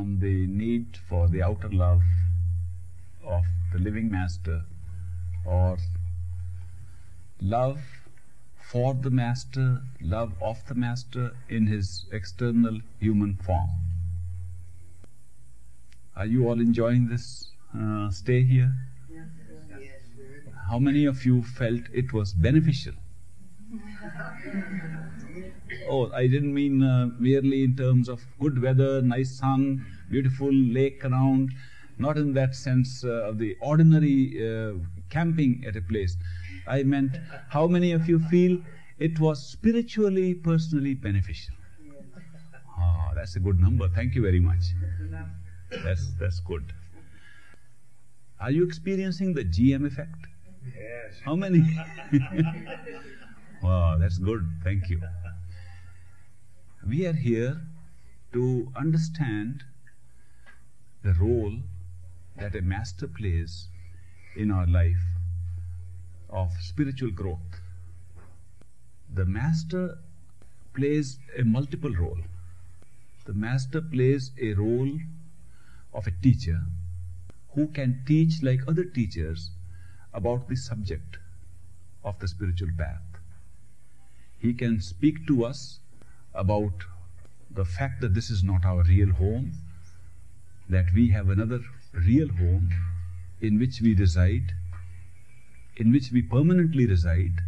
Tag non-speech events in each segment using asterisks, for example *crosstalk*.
on the need for the outer love of the living master or love for the master, love of the master in his external human form. Are you all enjoying this uh, stay here? Yes. How many of you felt it was beneficial? *laughs* oh, I didn't mean uh, merely in terms of good weather, nice sun, beautiful lake around, not in that sense uh, of the ordinary uh, camping at a place. I meant how many of you feel it was spiritually, personally beneficial? Ah, that's a good number. Thank you very much. That's that's good. Are you experiencing the GM effect? Yes. How many? *laughs* wow, that's good. Thank you. We are here to understand the role that a master plays in our life of spiritual growth. The master plays a multiple role. The master plays a role of a teacher who can teach like other teachers about the subject of the spiritual path. He can speak to us about the fact that this is not our real home, that we have another real home in which we reside, in which we permanently reside,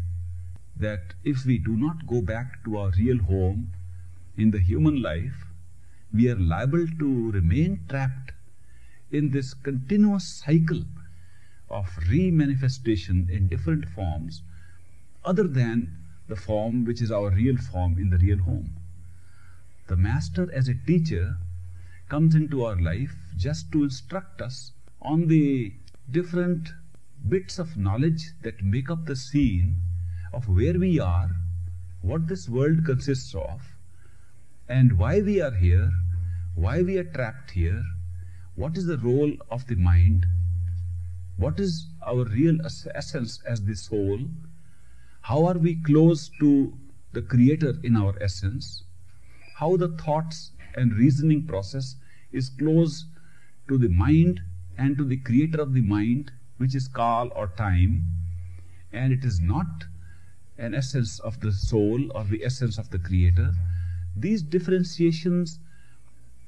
that if we do not go back to our real home in the human life, we are liable to remain trapped in this continuous cycle of remanifestation in different forms other than the form which is our real form in the real home. The Master, as a teacher, comes into our life just to instruct us on the different bits of knowledge that make up the scene of where we are, what this world consists of, and why we are here, why we are trapped here, what is the role of the mind, what is our real essence as the soul, how are we close to the Creator in our essence, how the thoughts and reasoning process is close to the mind and to the Creator of the mind, which is Kal or time, and it is not an essence of the soul or the essence of the Creator. These differentiations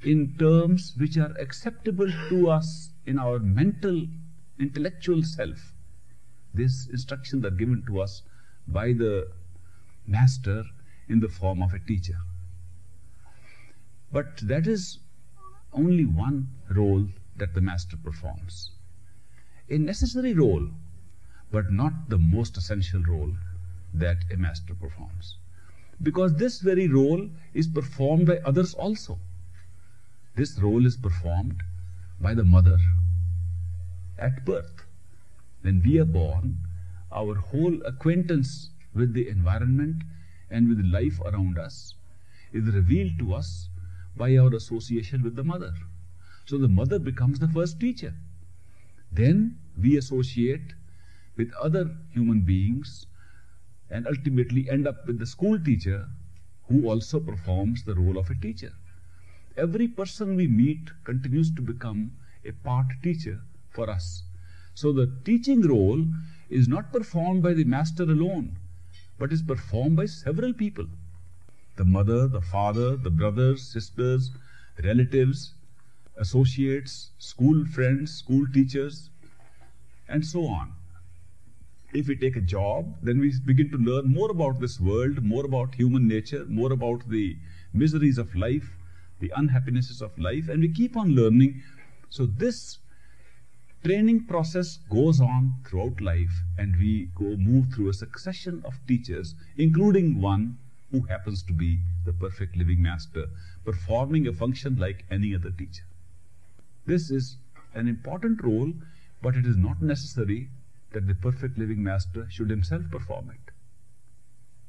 in terms which are acceptable to us in our mental, intellectual self. These instructions are given to us by the master in the form of a teacher. But that is only one role that the master performs. A necessary role, but not the most essential role that a master performs. Because this very role is performed by others also. This role is performed by the mother at birth. When we are born, our whole acquaintance with the environment and with life around us is revealed to us by our association with the mother. So the mother becomes the first teacher. Then we associate with other human beings and ultimately end up with the school teacher who also performs the role of a teacher. Every person we meet continues to become a part teacher for us. So the teaching role is not performed by the master alone, but is performed by several people. The mother, the father, the brothers, sisters, relatives, associates, school friends, school teachers, and so on. If we take a job, then we begin to learn more about this world, more about human nature, more about the miseries of life, the unhappinesses of life, and we keep on learning. So this training process goes on throughout life, and we go move through a succession of teachers, including one who happens to be the perfect living master, performing a function like any other teacher. This is an important role, but it is not necessary that the perfect living master should himself perform it.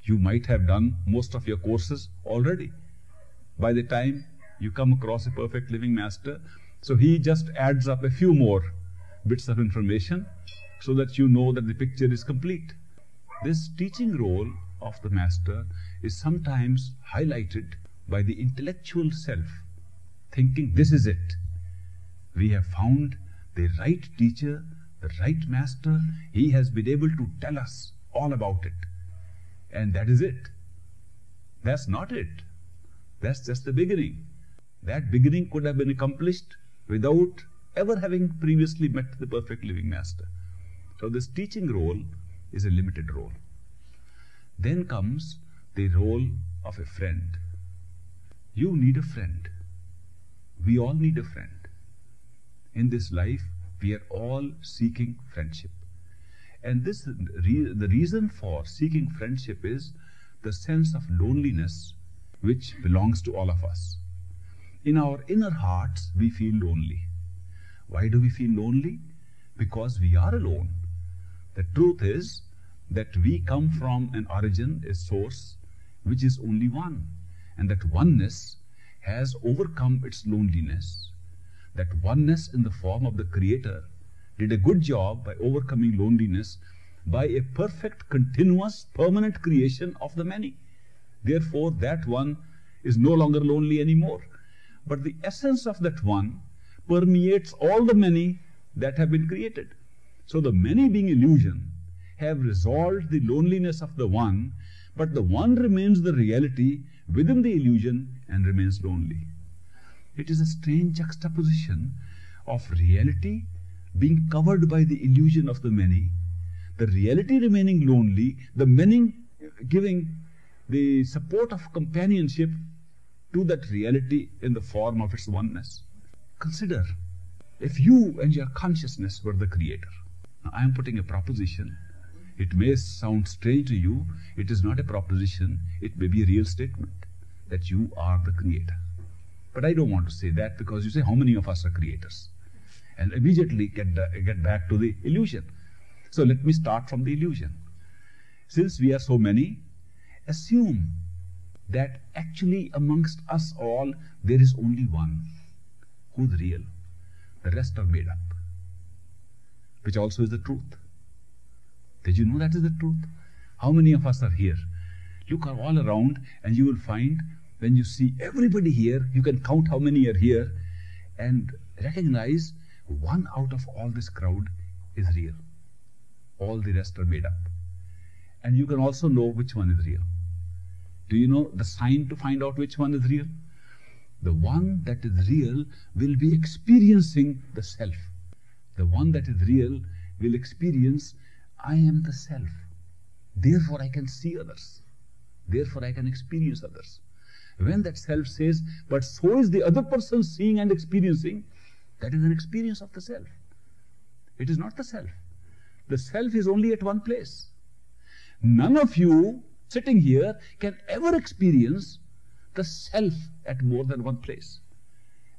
You might have done most of your courses already. By the time you come across a perfect living master, so he just adds up a few more bits of information so that you know that the picture is complete. This teaching role of the master is sometimes highlighted by the intellectual self thinking this is it. We have found the right teacher, the right master. He has been able to tell us all about it. And that is it. That's not it. That's just the beginning. That beginning could have been accomplished without ever having previously met the perfect living master. So, this teaching role is a limited role. Then comes the role of a friend. You need a friend. We all need a friend. In this life, we are all seeking friendship. And this the reason for seeking friendship is the sense of loneliness which belongs to all of us. In our inner hearts, we feel lonely. Why do we feel lonely? Because we are alone. The truth is that we come from an origin, a source, which is only one. And that oneness has overcome its loneliness. That oneness in the form of the Creator did a good job by overcoming loneliness by a perfect, continuous, permanent creation of the many. Therefore, that one is no longer lonely anymore. But the essence of that one permeates all the many that have been created. So the many being illusion have resolved the loneliness of the one, but the one remains the reality within the illusion and remains lonely. It is a strange juxtaposition of reality being covered by the illusion of the many, the reality remaining lonely, the many giving the support of companionship to that reality in the form of its oneness. Consider if you and your consciousness were the creator. Now, I am putting a proposition. It may sound strange to you. It is not a proposition. It may be a real statement that you are the creator. But I don't want to say that because you say, how many of us are creators? And immediately get, get back to the illusion. So let me start from the illusion. Since we are so many, assume that actually amongst us all there is only one who's real. The rest are made up, which also is the truth. Did you know that is the truth? How many of us are here? Look all around and you will find when you see everybody here, you can count how many are here and recognize one out of all this crowd is real. All the rest are made up. And you can also know which one is real. Do you know the sign to find out which one is real? The one that is real will be experiencing the self. The one that is real will experience, I am the self. Therefore, I can see others. Therefore, I can experience others. When that self says, but so is the other person seeing and experiencing, that is an experience of the self. It is not the self. The self is only at one place. None of you sitting here can ever experience the self at more than one place.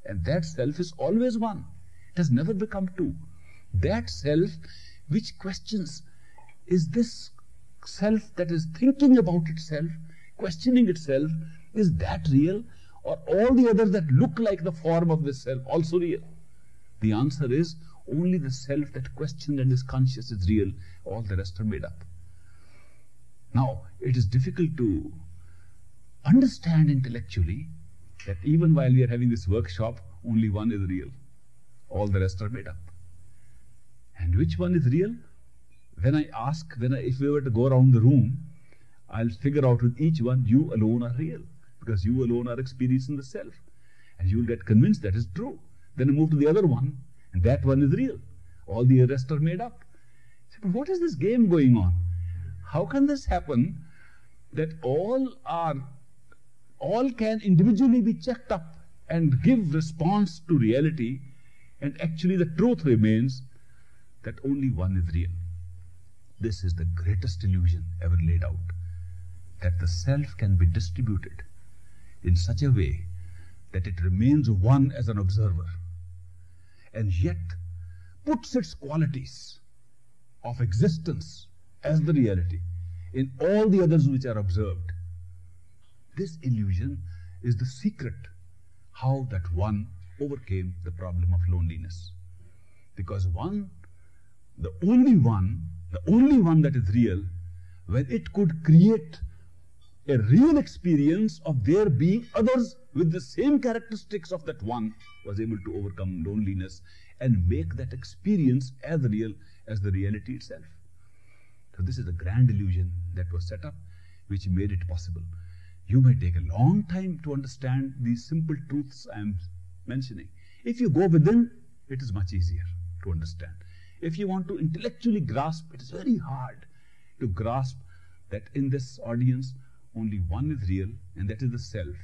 And that self is always one. It has never become two. That self which questions, is this self that is thinking about itself, questioning itself, is that real? Or all the others that look like the form of this self also real? The answer is only the self that questions and is conscious is real. All the rest are made up. Now, it is difficult to understand intellectually that even while we are having this workshop, only one is real. All the rest are made up. And which one is real? When I ask, when I, if we were to go around the room, I'll figure out with each one, you alone are real. Because you alone are experiencing the self. And you will get convinced that is true. Then I move to the other one, and that one is real. All the rest are made up. Say, but what is this game going on? How can this happen that all are all can individually be checked up and give response to reality and actually the truth remains that only one is real. This is the greatest illusion ever laid out that the self can be distributed in such a way that it remains one as an observer and yet puts its qualities of existence as the reality in all the others which are observed. This illusion is the secret how that one overcame the problem of loneliness. Because one, the only one, the only one that is real, when it could create a real experience of there being others with the same characteristics of that one was able to overcome loneliness and make that experience as real as the reality itself. So, this is a grand illusion that was set up which made it possible. You may take a long time to understand these simple truths I am mentioning. If you go within, it is much easier to understand. If you want to intellectually grasp, it is very hard to grasp that in this audience only one is real and that is the self.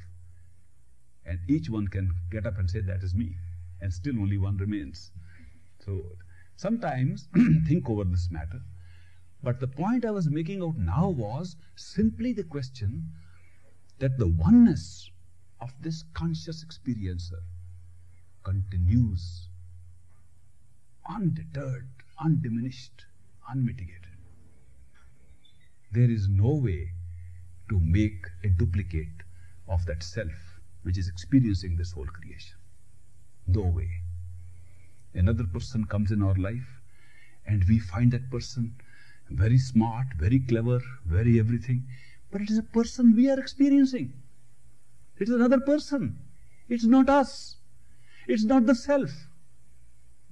And each one can get up and say, That is me. And still only one remains. So sometimes *clears throat* think over this matter. But the point I was making out now was simply the question that the oneness of this conscious experiencer continues undeterred, undiminished, unmitigated. There is no way to make a duplicate of that self which is experiencing this whole creation. No way. Another person comes in our life and we find that person very smart, very clever, very everything, but it is a person we are experiencing. It is another person. It's not us. It's not the self.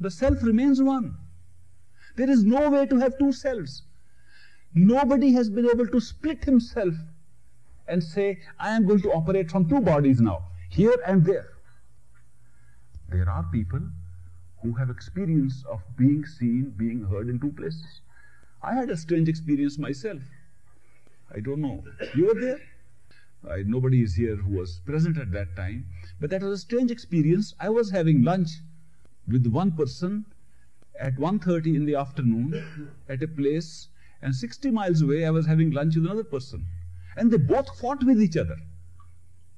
The self remains one. There is no way to have two selves. Nobody has been able to split himself and say, I am going to operate from two bodies now, here and there. There are people who have experience of being seen, being heard in two places. I had a strange experience myself. I don't know. You were there? I, nobody is here who was present at that time. But that was a strange experience. I was having lunch with one person at 1.30 in the afternoon at a place and 60 miles away I was having lunch with another person. And they both fought with each other.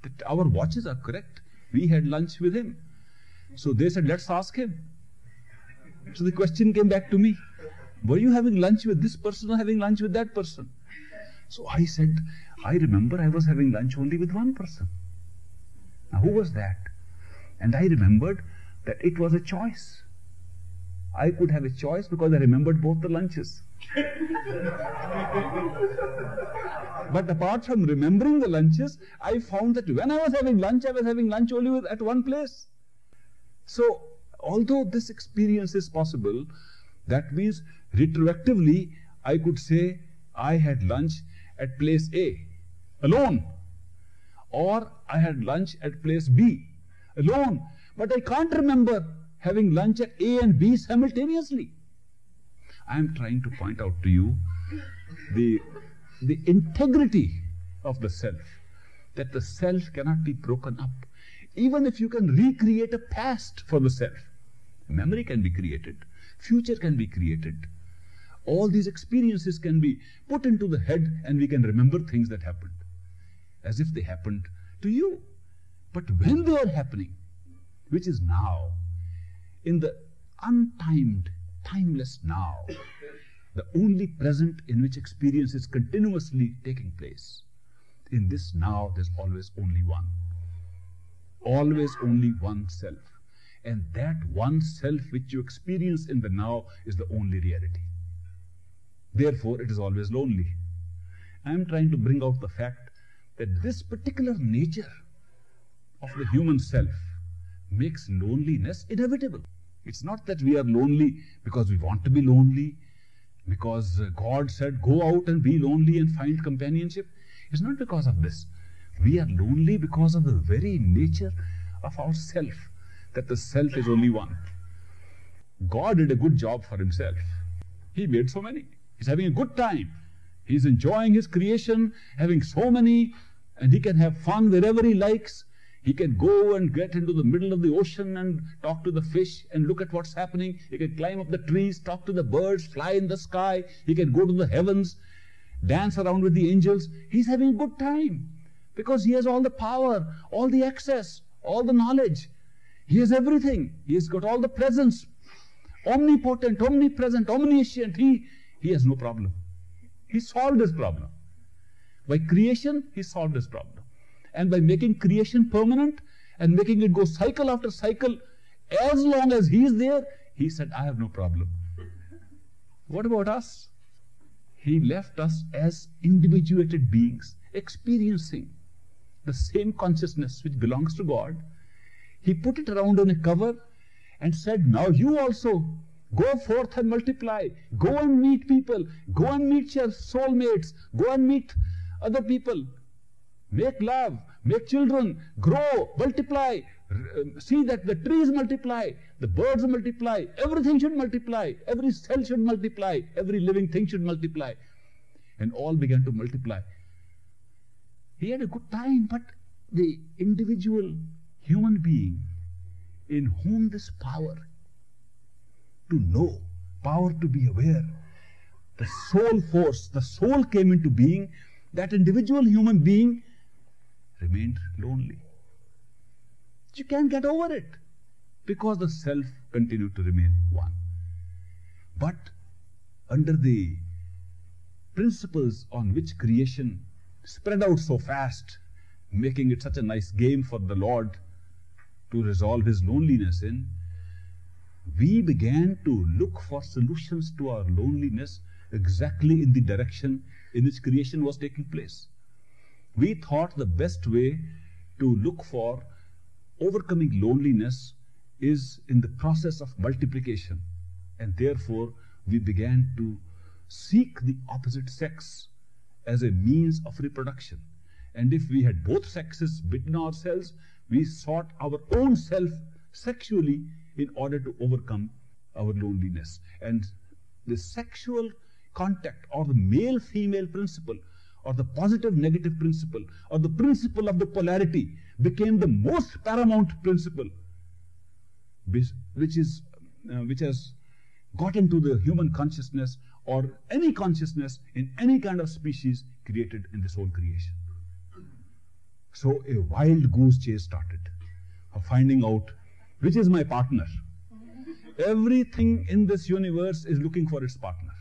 That our watches are correct. We had lunch with him. So they said, let's ask him. So the question came back to me. Were you having lunch with this person or having lunch with that person? So I said, I remember I was having lunch only with one person. Now who was that? And I remembered that it was a choice. I could have a choice because I remembered both the lunches. *laughs* but apart from remembering the lunches, I found that when I was having lunch, I was having lunch only with, at one place. So, although this experience is possible, that means retroactively I could say I had lunch at place A alone, or I had lunch at place B alone, but I can't remember having lunch at A and B simultaneously. I am trying to point out to you the, the integrity of the self, that the self cannot be broken up. Even if you can recreate a past for the self, memory can be created, future can be created. All these experiences can be put into the head and we can remember things that happened as if they happened to you. But when they are happening, which is now, in the untimed, timeless now, the only present in which experience is continuously taking place. In this now, there's always only one. Always only one self. And that one self which you experience in the now is the only reality. Therefore, it is always lonely. I am trying to bring out the fact that this particular nature of the human self makes loneliness inevitable. It's not that we are lonely because we want to be lonely, because uh, God said, go out and be lonely and find companionship. It's not because of this. We are lonely because of the very nature of our self, that the self is only one. God did a good job for himself. He made so many. He's having a good time. He's enjoying his creation, having so many, and he can have fun wherever he likes. He can go and get into the middle of the ocean and talk to the fish and look at what's happening. He can climb up the trees, talk to the birds, fly in the sky. He can go to the heavens, dance around with the angels. He's having a good time because he has all the power, all the access, all the knowledge. He has everything. He has got all the presence. Omnipotent, omnipresent, omniscient. He, he has no problem. He solved his problem. By creation, he solved his problem and by making creation permanent and making it go cycle after cycle, as long as he is there, he said, I have no problem. What about us? He left us as individuated beings, experiencing the same consciousness which belongs to God. He put it around on a cover and said, Now you also go forth and multiply. Go and meet people. Go and meet your soulmates. Go and meet other people. Make love, make children, grow, multiply. Um, see that the trees multiply, the birds multiply, everything should multiply, every cell should multiply, every living thing should multiply. And all began to multiply. He had a good time, but the individual human being in whom this power to know, power to be aware, the soul force, the soul came into being, that individual human being remained lonely. You can't get over it because the self continued to remain one. But under the principles on which creation spread out so fast, making it such a nice game for the Lord to resolve his loneliness in, we began to look for solutions to our loneliness exactly in the direction in which creation was taking place. We thought the best way to look for overcoming loneliness is in the process of multiplication, and therefore we began to seek the opposite sex as a means of reproduction. And if we had both sexes bitten ourselves, we sought our own self sexually in order to overcome our loneliness. And the sexual contact or the male female principle or the positive negative principle or the principle of the polarity became the most paramount principle which is uh, which has got into the human consciousness or any consciousness in any kind of species created in this whole creation so a wild goose chase started of finding out which is my partner everything in this universe is looking for its partner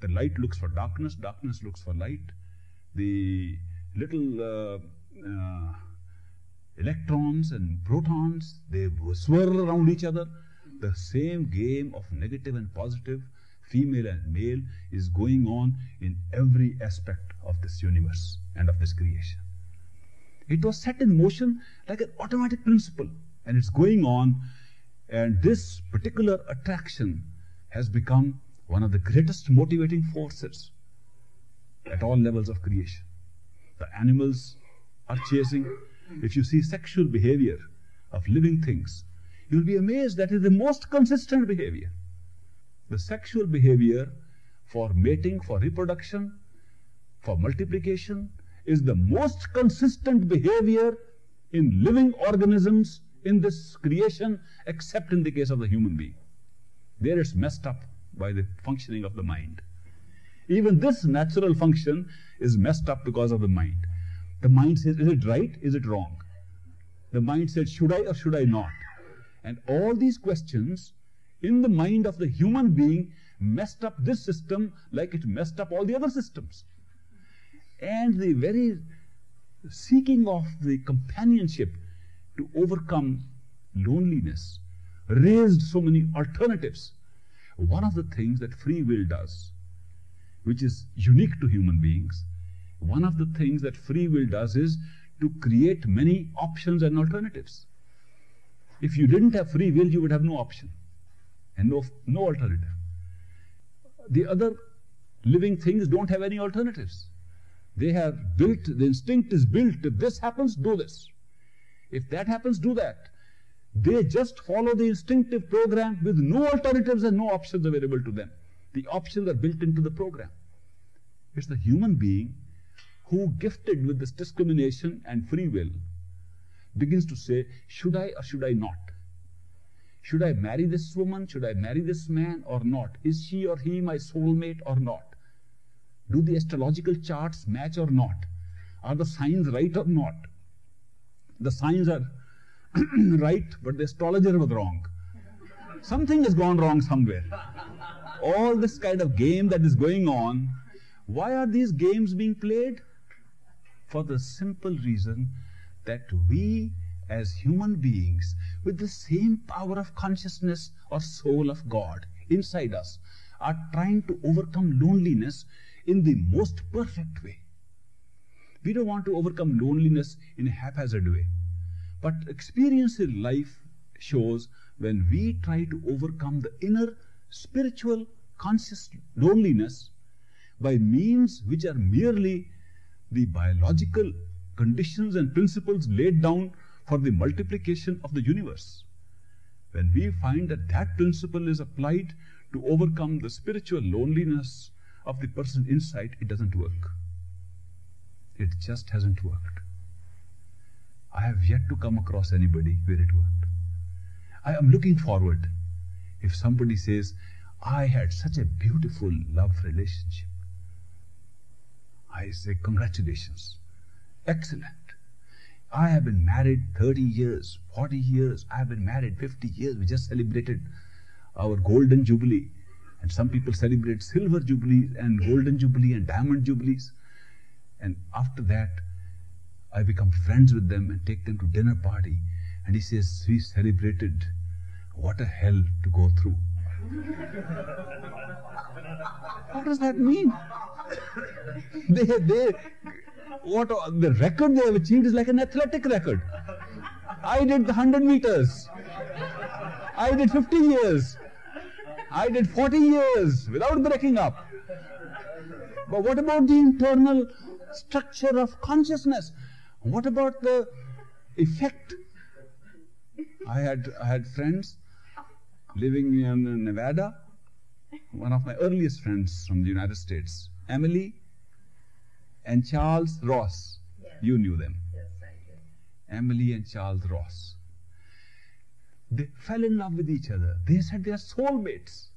the light looks for darkness, darkness looks for light. The little uh, uh, electrons and protons, they swirl around each other. The same game of negative and positive, female and male, is going on in every aspect of this universe and of this creation. It was set in motion like an automatic principle, and it's going on, and this particular attraction has become one of the greatest motivating forces at all levels of creation. The animals are chasing. If you see sexual behavior of living things, you'll be amazed that is the most consistent behavior. The sexual behavior for mating, for reproduction, for multiplication is the most consistent behavior in living organisms in this creation, except in the case of the human being. There it's messed up by the functioning of the mind. Even this natural function is messed up because of the mind. The mind says, is it right? Is it wrong? The mind says, should I or should I not? And all these questions in the mind of the human being messed up this system like it messed up all the other systems. And the very seeking of the companionship to overcome loneliness raised so many alternatives one of the things that free will does, which is unique to human beings, one of the things that free will does is to create many options and alternatives. If you didn't have free will, you would have no option and no, no alternative. The other living things don't have any alternatives. They have built, the instinct is built. If this happens, do this. If that happens, do that. They just follow the instinctive program with no alternatives and no options available to them. The options are built into the program. It's the human being who, gifted with this discrimination and free will, begins to say, Should I or should I not? Should I marry this woman? Should I marry this man or not? Is she or he my soulmate or not? Do the astrological charts match or not? Are the signs right or not? The signs are *clears throat* right, but the astrologer was wrong. Something has gone wrong somewhere. All this kind of game that is going on, why are these games being played? For the simple reason that we, as human beings, with the same power of consciousness or soul of God inside us, are trying to overcome loneliness in the most perfect way. We don't want to overcome loneliness in a haphazard way. But experience in life shows when we try to overcome the inner spiritual conscious loneliness by means which are merely the biological conditions and principles laid down for the multiplication of the universe. When we find that that principle is applied to overcome the spiritual loneliness of the person inside, it doesn't work. It just hasn't worked. I have yet to come across anybody where it worked. I am looking forward if somebody says, I had such a beautiful love relationship. I say, Congratulations. Excellent. I have been married 30 years, 40 years. I have been married 50 years. We just celebrated our golden jubilee. And some people celebrate silver jubilee and golden jubilee and diamond jubilees. And after that, I become friends with them and take them to dinner party. And he says, we celebrated. What a hell to go through. *laughs* what does that mean? *laughs* they, they, what the record they have achieved is like an athletic record. I did the 100 meters. I did 50 years. I did 40 years without breaking up. But what about the internal structure of consciousness? What about the effect? I had I had friends living in Nevada. One of my earliest friends from the United States, Emily and Charles Ross. Yes. You knew them. Yes, I did. Emily and Charles Ross. They fell in love with each other. They said they are soulmates.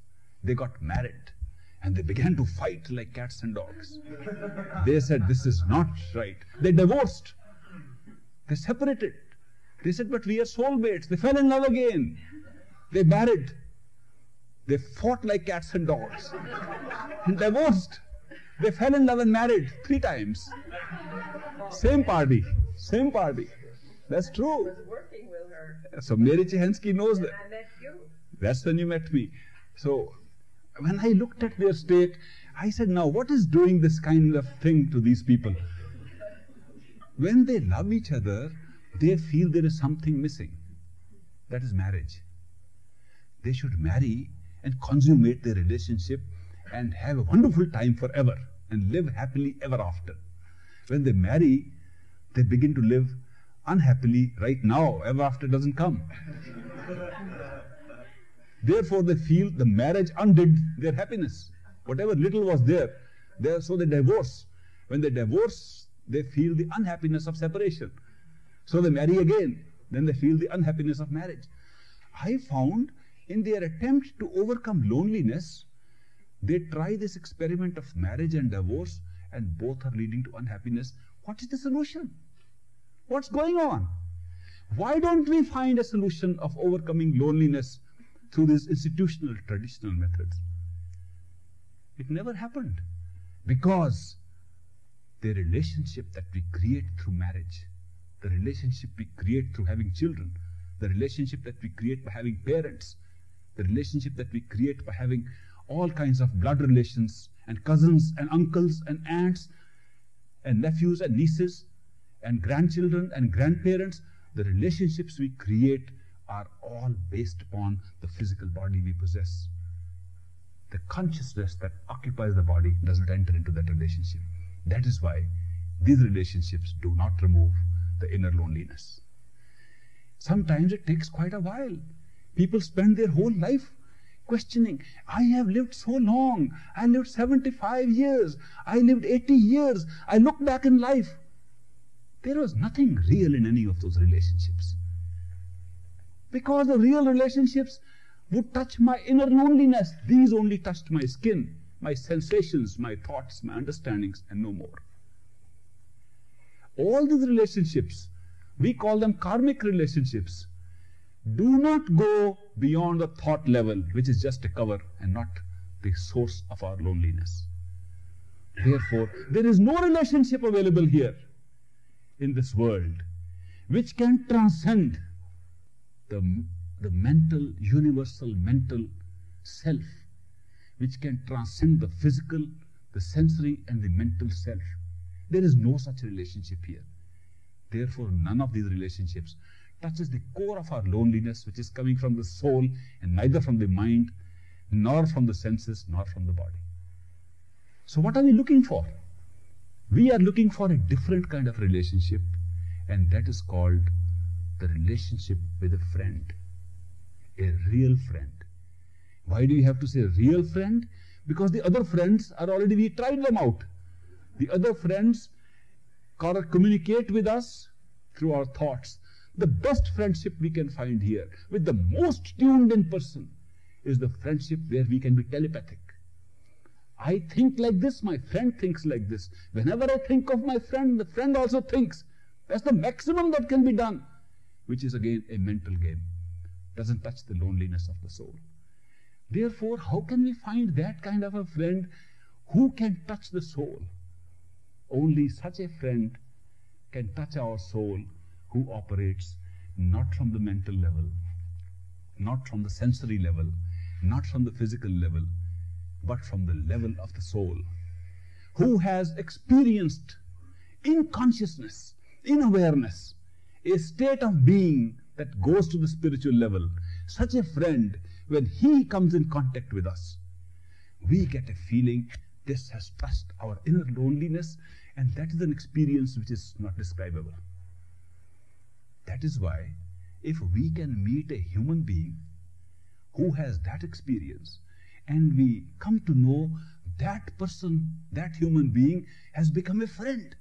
They got married and they began to fight like cats and dogs. they said, This is not right. They divorced. They separated. They said, But we are soulmates. They fell in love again. They married. They fought like cats and dogs. and divorced. They fell in love and married three times. Same party. Same party. That's true. Was working with her. So Mary Chehensky knows that. I met you. That's when you met me. So when I looked at their state, I said, now what is doing this kind of thing to these people? When they love each other, they feel there is something missing. That is marriage. They should marry and consummate their relationship and have a wonderful time forever and live happily ever after. When they marry, they begin to live unhappily right now, ever after doesn't come. *laughs* Therefore, they feel the marriage undid their happiness. Whatever little was there, there so they divorce. When they divorce, they feel the unhappiness of separation. So they marry again. Then they feel the unhappiness of marriage. I found in their attempt to overcome loneliness, they try this experiment of marriage and divorce, and both are leading to unhappiness. What is the solution? What's going on? Why don't we find a solution of overcoming loneliness through these institutional, traditional methods? It never happened because the relationship that we create through marriage, the relationship we create through having children, the relationship that we create by having parents, the relationship that we create by having all kinds of blood relations and cousins and uncles and aunts and nephews and nieces and grandchildren and grandparents, the relationships we create are all based upon the physical body we possess. The consciousness that occupies the body does not enter into that relationship. That is why these relationships do not remove the inner loneliness. Sometimes it takes quite a while. People spend their whole life questioning. I have lived so long. I lived 75 years. I lived 80 years. I look back in life. There was nothing real in any of those relationships. Because the real relationships would touch my inner loneliness. These only touched my skin, my sensations, my thoughts, my understandings, and no more. All these relationships, we call them karmic relationships do not go beyond the thought level, which is just a cover and not the source of our loneliness. Therefore, there is no relationship available here in this world which can transcend the, the mental, universal mental self, which can transcend the physical, the sensory, and the mental self. There is no such relationship here. Therefore, none of these relationships touches the core of our loneliness, which is coming from the soul and neither from the mind, nor from the senses, nor from the body. So, what are we looking for? We are looking for a different kind of relationship, and that is called the relationship with a friend, a real friend. Why do you have to say real friend? Because the other friends are already, we tried them out. The other friends communicate with us through our thoughts. The best friendship we can find here, with the most tuned in person, is the friendship where we can be telepathic. I think like this, my friend thinks like this. Whenever I think of my friend, the friend also thinks. That's the maximum that can be done, which is again a mental game. Doesn't touch the loneliness of the soul. Therefore, how can we find that kind of a friend who can touch the soul? Only such a friend can touch our soul who operates not from the mental level, not from the sensory level, not from the physical level, but from the level of the soul, who has experienced in consciousness, in awareness, a state of being that goes to the spiritual level. Such a friend, when he comes in contact with us, we get a feeling this has touched our inner loneliness and that is an experience which is not describable. That is why, if we can meet a human being who has that experience, and we come to know that person, that human being, has become a friend.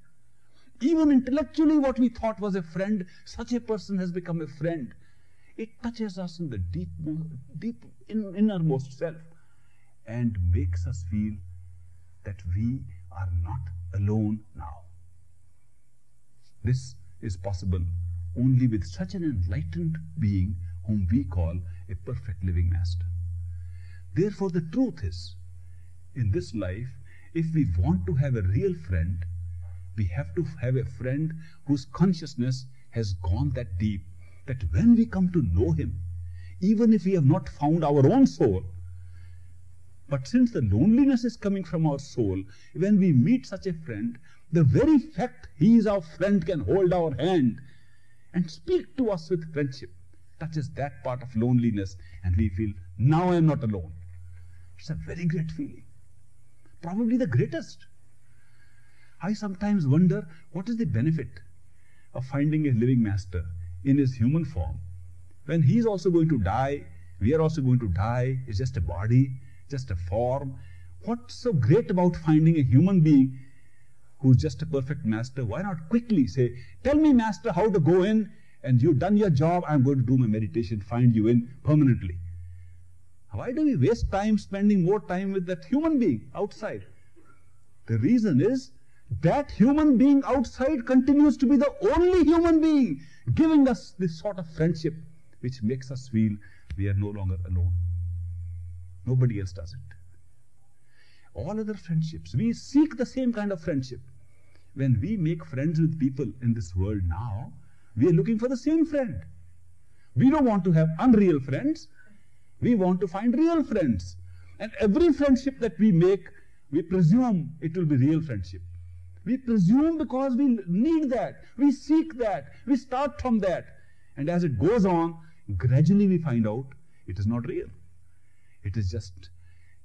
Even intellectually, what we thought was a friend, such a person has become a friend. It touches us in the deep, deep in, innermost self and makes us feel that we are not alone now. This is possible only with such an enlightened being whom we call a perfect living master. Therefore, the truth is, in this life, if we want to have a real friend, we have to have a friend whose consciousness has gone that deep that when we come to know him, even if we have not found our own soul, but since the loneliness is coming from our soul, when we meet such a friend, the very fact he is our friend can hold our hand and speak to us with friendship touches that part of loneliness, and we feel, now I am not alone. It's a very great feeling, probably the greatest. I sometimes wonder what is the benefit of finding a living master in his human form when he is also going to die, we are also going to die, it's just a body, just a form. What's so great about finding a human being who's just a perfect master? Why not quickly say, Tell me, master, how to go in, and you've done your job, I'm going to do my meditation, find you in permanently. Why do we waste time spending more time with that human being outside? The reason is that human being outside continues to be the only human being giving us this sort of friendship which makes us feel we are no longer alone. Nobody else does it. All other friendships, we seek the same kind of friendship. When we make friends with people in this world now, we are looking for the same friend. We don't want to have unreal friends. We want to find real friends. And every friendship that we make, we presume it will be real friendship. We presume because we need that. We seek that. We start from that. And as it goes on, gradually we find out it is not real. It is just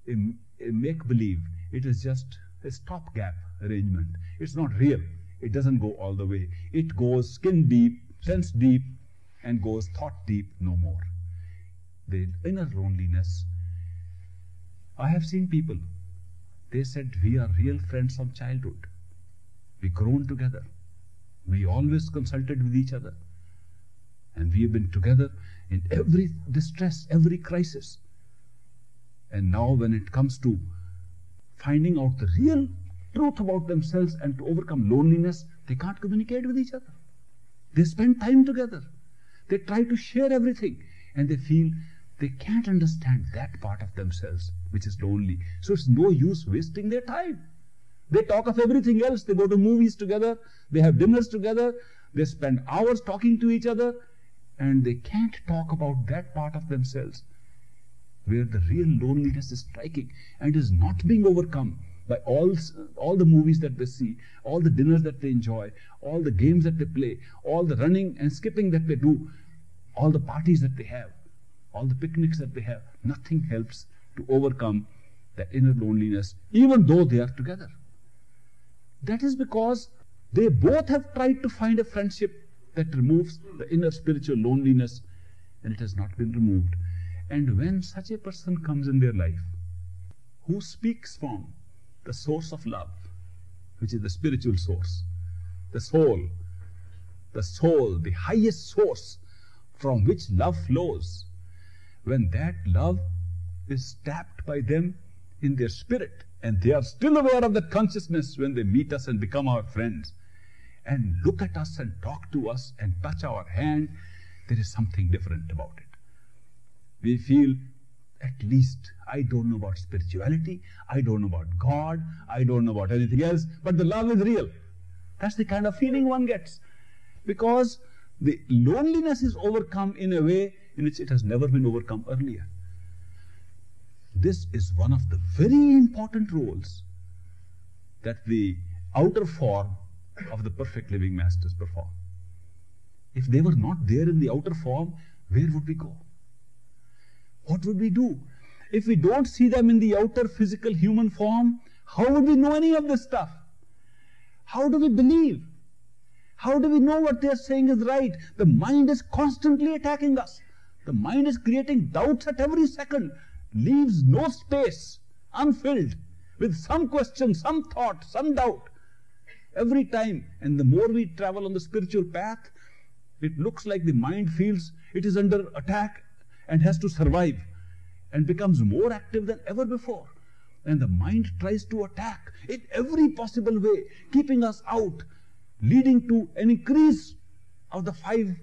a, a make believe. It is just a stopgap arrangement. It's not real. It doesn't go all the way. It goes skin deep, sense deep, and goes thought deep no more. The inner loneliness. I have seen people, they said, We are real friends from childhood. We grown together. We always consulted with each other. And we have been together in every distress, every crisis. And now, when it comes to finding out the real truth about themselves and to overcome loneliness, they can't communicate with each other. They spend time together. They try to share everything. And they feel they can't understand that part of themselves which is lonely. So it's no use wasting their time. They talk of everything else. They go to movies together. They have dinners together. They spend hours talking to each other and they can't talk about that part of themselves. where the real loneliness is striking and is not being overcome by all, all the movies that they see, all the dinners that they enjoy, all the games that they play, all the running and skipping that they do, all the parties that they have, all the picnics that they have. Nothing helps to overcome that inner loneliness, even though they are together. That is because they both have tried to find a friendship that removes the inner spiritual loneliness, and it has not been removed. And when such a person comes in their life, who speaks from the source of love, which is the spiritual source, the soul, the soul, the highest source from which love flows, when that love is tapped by them in their spirit, and they are still aware of that consciousness when they meet us and become our friends, and look at us and talk to us and touch our hand, there is something different about it. We feel at least I don't know about spirituality, I don't know about God, I don't know about anything else, but the love is real. That's the kind of feeling one gets. Because the loneliness is overcome in a way in which it has never been overcome earlier. This is one of the very important roles that the outer form of the perfect living masters perform. If they were not there in the outer form, where would we go? What would we do? If we don't see them in the outer physical human form, how would we know any of this stuff? How do we believe? How do we know what they are saying is right? The mind is constantly attacking us. The mind is creating doubts at every second, leaves no space unfilled with some question, some thought, some doubt. Every time, and the more we travel on the spiritual path, it looks like the mind feels it is under attack and has to survive and becomes more active than ever before. And the mind tries to attack in every possible way, keeping us out, leading to an increase of the five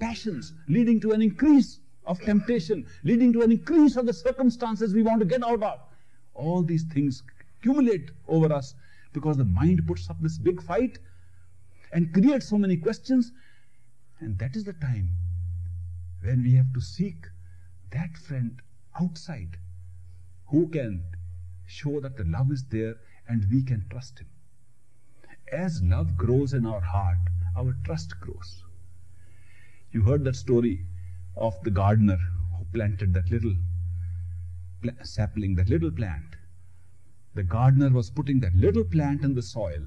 passions, leading to an increase of temptation, leading to an increase of the circumstances we want to get out of. All these things accumulate over us because the mind puts up this big fight and creates so many questions. And that is the time when we have to seek that friend outside who can show that the love is there and we can trust him. As love grows in our heart, our trust grows. You heard that story of the gardener who planted that little sapling, that little plant. The gardener was putting that little plant in the soil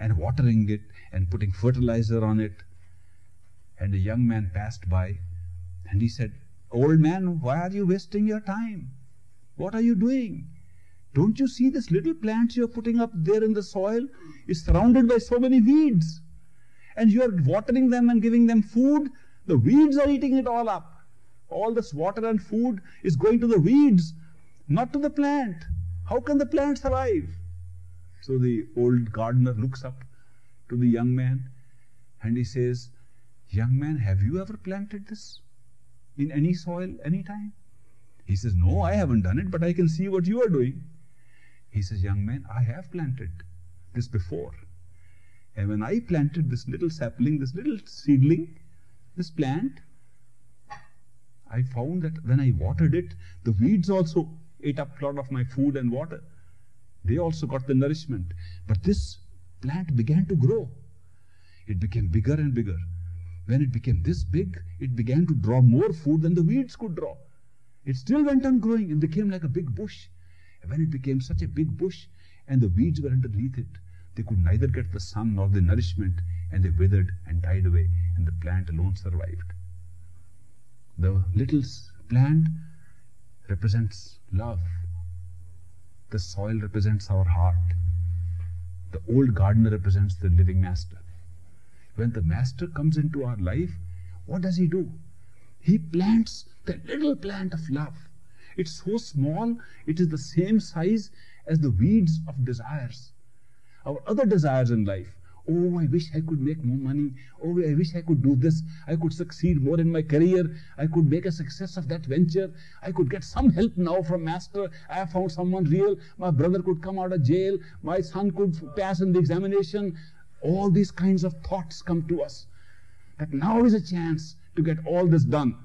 and watering it and putting fertilizer on it and a young man passed by and he said, Old man, why are you wasting your time? What are you doing? Don't you see this little plant you're putting up there in the soil is surrounded by so many weeds? And you are watering them and giving them food. The weeds are eating it all up. All this water and food is going to the weeds, not to the plant. How can the plant survive? So the old gardener looks up to the young man and he says, Young man, have you ever planted this in any soil, any time? He says, No, I haven't done it, but I can see what you are doing. He says, Young man, I have planted this before. And when I planted this little sapling, this little seedling, this plant, I found that when I watered it, the weeds also ate up a lot of my food and water. They also got the nourishment. But this plant began to grow. It became bigger and bigger. When it became this big, it began to draw more food than the weeds could draw. It still went on growing and became like a big bush. And when it became such a big bush and the weeds were underneath it, they could neither get the sun nor the nourishment and they withered and died away and the plant alone survived. The little plant represents love. The soil represents our heart. The old gardener represents the living master. When the master comes into our life, what does he do? He plants the little plant of love. It's so small, it is the same size as the weeds of desires. Our other desires in life. Oh, I wish I could make more money. Oh, I wish I could do this. I could succeed more in my career. I could make a success of that venture. I could get some help now from master. I have found someone real. My brother could come out of jail. My son could pass in the examination. All these kinds of thoughts come to us that now is a chance to get all this done.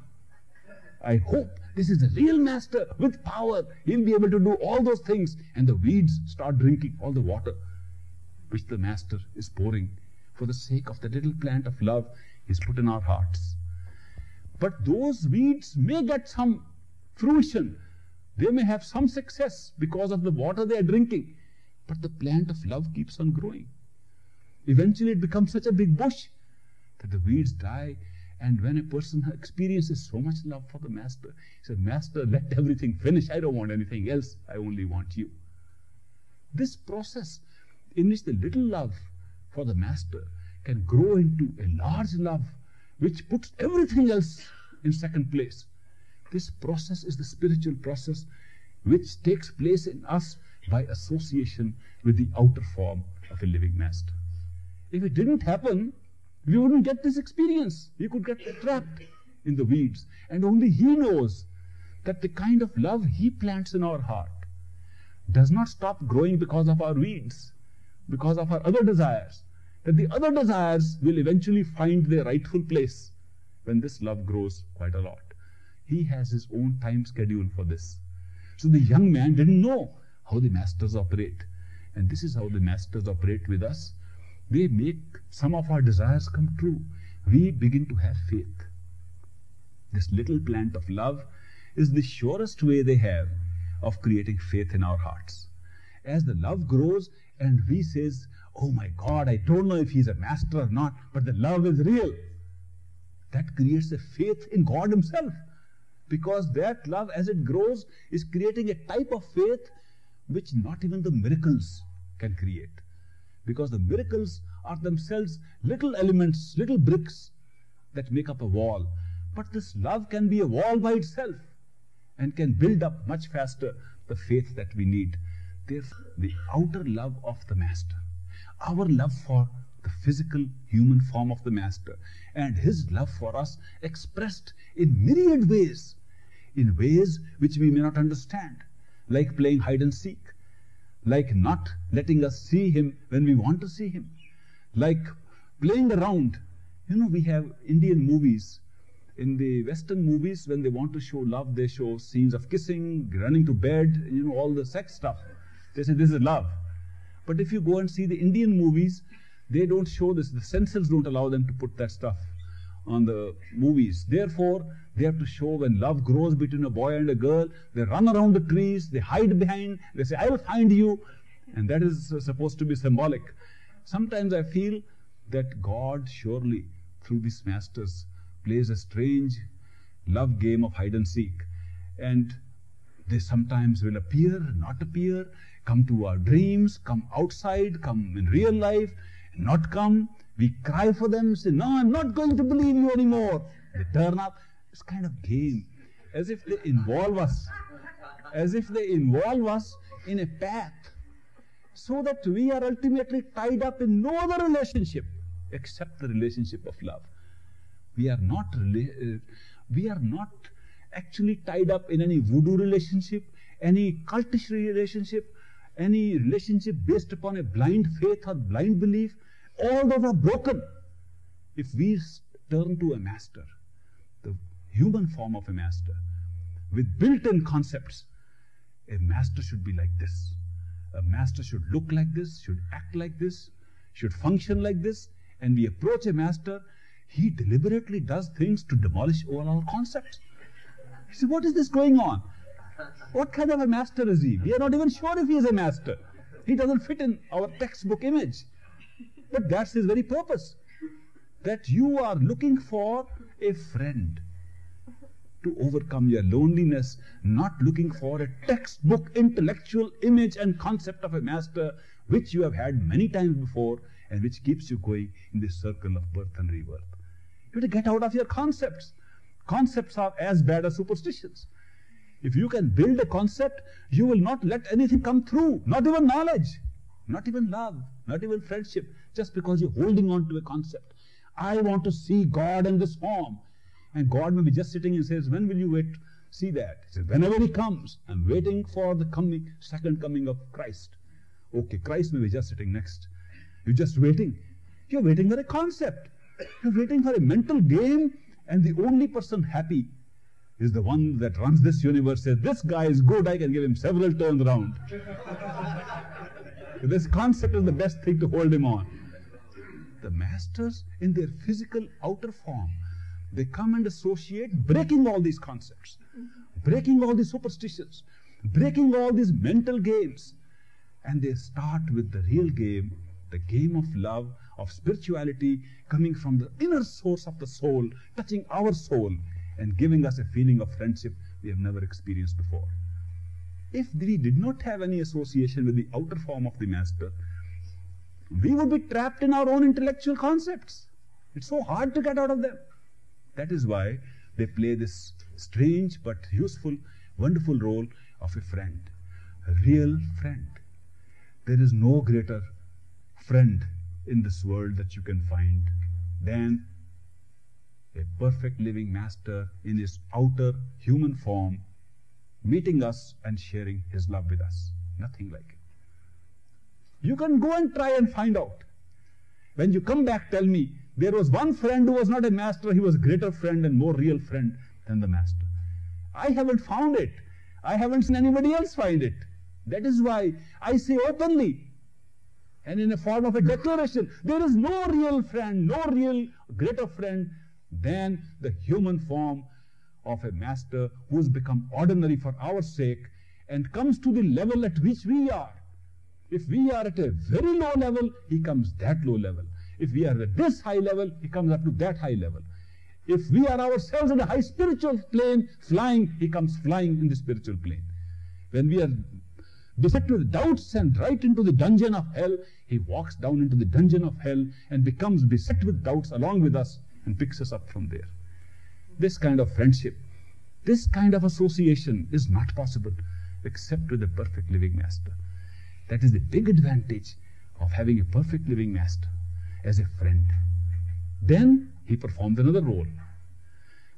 I hope this is a real master with power. He'll be able to do all those things. And the weeds start drinking all the water which the master is pouring for the sake of the little plant of love is put in our hearts. But those weeds may get some fruition. They may have some success because of the water they are drinking. But the plant of love keeps on growing. Eventually, it becomes such a big bush that the weeds die. And when a person experiences so much love for the Master, he says, Master, let everything finish. I don't want anything else. I only want you. This process in which the little love for the Master can grow into a large love which puts everything else in second place. This process is the spiritual process which takes place in us by association with the outer form of a living Master. If it didn't happen, we wouldn't get this experience. We could get trapped in the weeds. And only He knows that the kind of love He plants in our heart does not stop growing because of our weeds, because of our other desires. That the other desires will eventually find their rightful place when this love grows quite a lot. He has his own time schedule for this. So the young man didn't know how the masters operate. And this is how the masters operate with us. They make some of our desires come true. We begin to have faith. This little plant of love is the surest way they have of creating faith in our hearts. As the love grows and we says, Oh my God, I don't know if he's a master or not, but the love is real. That creates a faith in God Himself. Because that love, as it grows, is creating a type of faith which not even the miracles can create. Because the miracles are themselves little elements, little bricks that make up a wall. But this love can be a wall by itself and can build up much faster the faith that we need. Therefore, the outer love of the Master, our love for the physical human form of the Master, and his love for us expressed in myriad ways, in ways which we may not understand, like playing hide and seek, like not letting us see him when we want to see him, like playing around. You know, we have Indian movies. In the Western movies, when they want to show love, they show scenes of kissing, running to bed, you know, all the sex stuff. They say this is love. But if you go and see the Indian movies, they don't show this. The censors don't allow them to put that stuff on the movies. Therefore, they have to show when love grows between a boy and a girl, they run around the trees, they hide behind, they say, I will find you. And that is uh, supposed to be symbolic. Sometimes I feel that God surely, through these masters, plays a strange love game of hide and seek. And they sometimes will appear, not appear, come to our dreams, come outside, come in real life, not come. We cry for them, say, No, I'm not going to believe you anymore. They turn up. It's kind of game. As if they involve us. As if they involve us in a path. So that we are ultimately tied up in no other relationship except the relationship of love. We are not uh, we are not actually tied up in any voodoo relationship, any cultish relationship, any relationship based upon a blind faith or blind belief. All those are broken. If we turn to a master, the human form of a master, with built in concepts, a master should be like this. A master should look like this, should act like this, should function like this. And we approach a master, he deliberately does things to demolish all our concepts. He see, what is this going on? What kind of a master is he? We are not even sure if he is a master. He doesn't fit in our textbook image. But that's his very purpose. That you are looking for a friend to overcome your loneliness, not looking for a textbook intellectual image and concept of a master which you have had many times before and which keeps you going in this circle of birth and rebirth. You have to get out of your concepts. Concepts are as bad as superstitions. If you can build a concept, you will not let anything come through, not even knowledge, not even love, not even friendship, just because you're holding on to a concept. I want to see God in this form. And God may be just sitting and says, When will you wait? See that. He says, Whenever He comes, I'm waiting for the coming, second coming of Christ. Okay, Christ may be just sitting next. You're just waiting. You're waiting for a concept. You're waiting for a mental game, and the only person happy is the one that runs this universe, says, This guy is good, I can give him several turns around. *laughs* this concept is the best thing to hold him on. The masters, in their physical outer form, they come and associate breaking all these concepts, breaking all these superstitions, breaking all these mental games. And they start with the real game, the game of love, of spirituality, coming from the inner source of the soul, touching our soul, and giving us a feeling of friendship we have never experienced before. If we did not have any association with the outer form of the Master, we would be trapped in our own intellectual concepts. It's so hard to get out of them. That is why they play this strange but useful, wonderful role of a friend, a real friend. There is no greater friend in this world that you can find than a perfect living master in his outer human form, meeting us and sharing his love with us. Nothing like it. You can go and try and find out. When you come back, tell me, there was one friend who was not a master, he was a greater friend and more real friend than the master. I haven't found it. I haven't seen anybody else find it. That is why I say openly and in a form of a declaration there is no real friend, no real greater friend than the human form of a master who has become ordinary for our sake and comes to the level at which we are. If we are at a very low level, he comes that low level. If we are at this high level, he comes up to that high level. If we are ourselves in a high spiritual plane, flying, he comes flying in the spiritual plane. When we are beset with doubts and right into the dungeon of hell, he walks down into the dungeon of hell and becomes beset with doubts along with us and picks us up from there. This kind of friendship, this kind of association is not possible except with a perfect living master. That is the big advantage of having a perfect living master as a friend. Then he performs another role.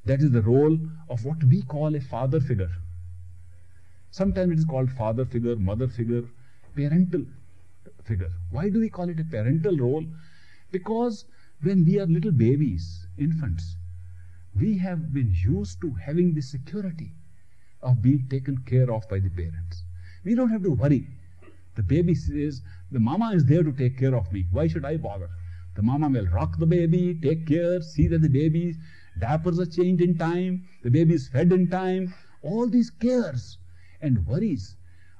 That is the role of what we call a father figure. Sometimes it is called father figure, mother figure, parental figure. Why do we call it a parental role? Because when we are little babies, infants, we have been used to having the security of being taken care of by the parents. We don't have to worry. The baby says, the mama is there to take care of me. Why should I bother? The mama will rock the baby, take care, see that the baby's diapers are changed in time, the baby is fed in time. All these cares and worries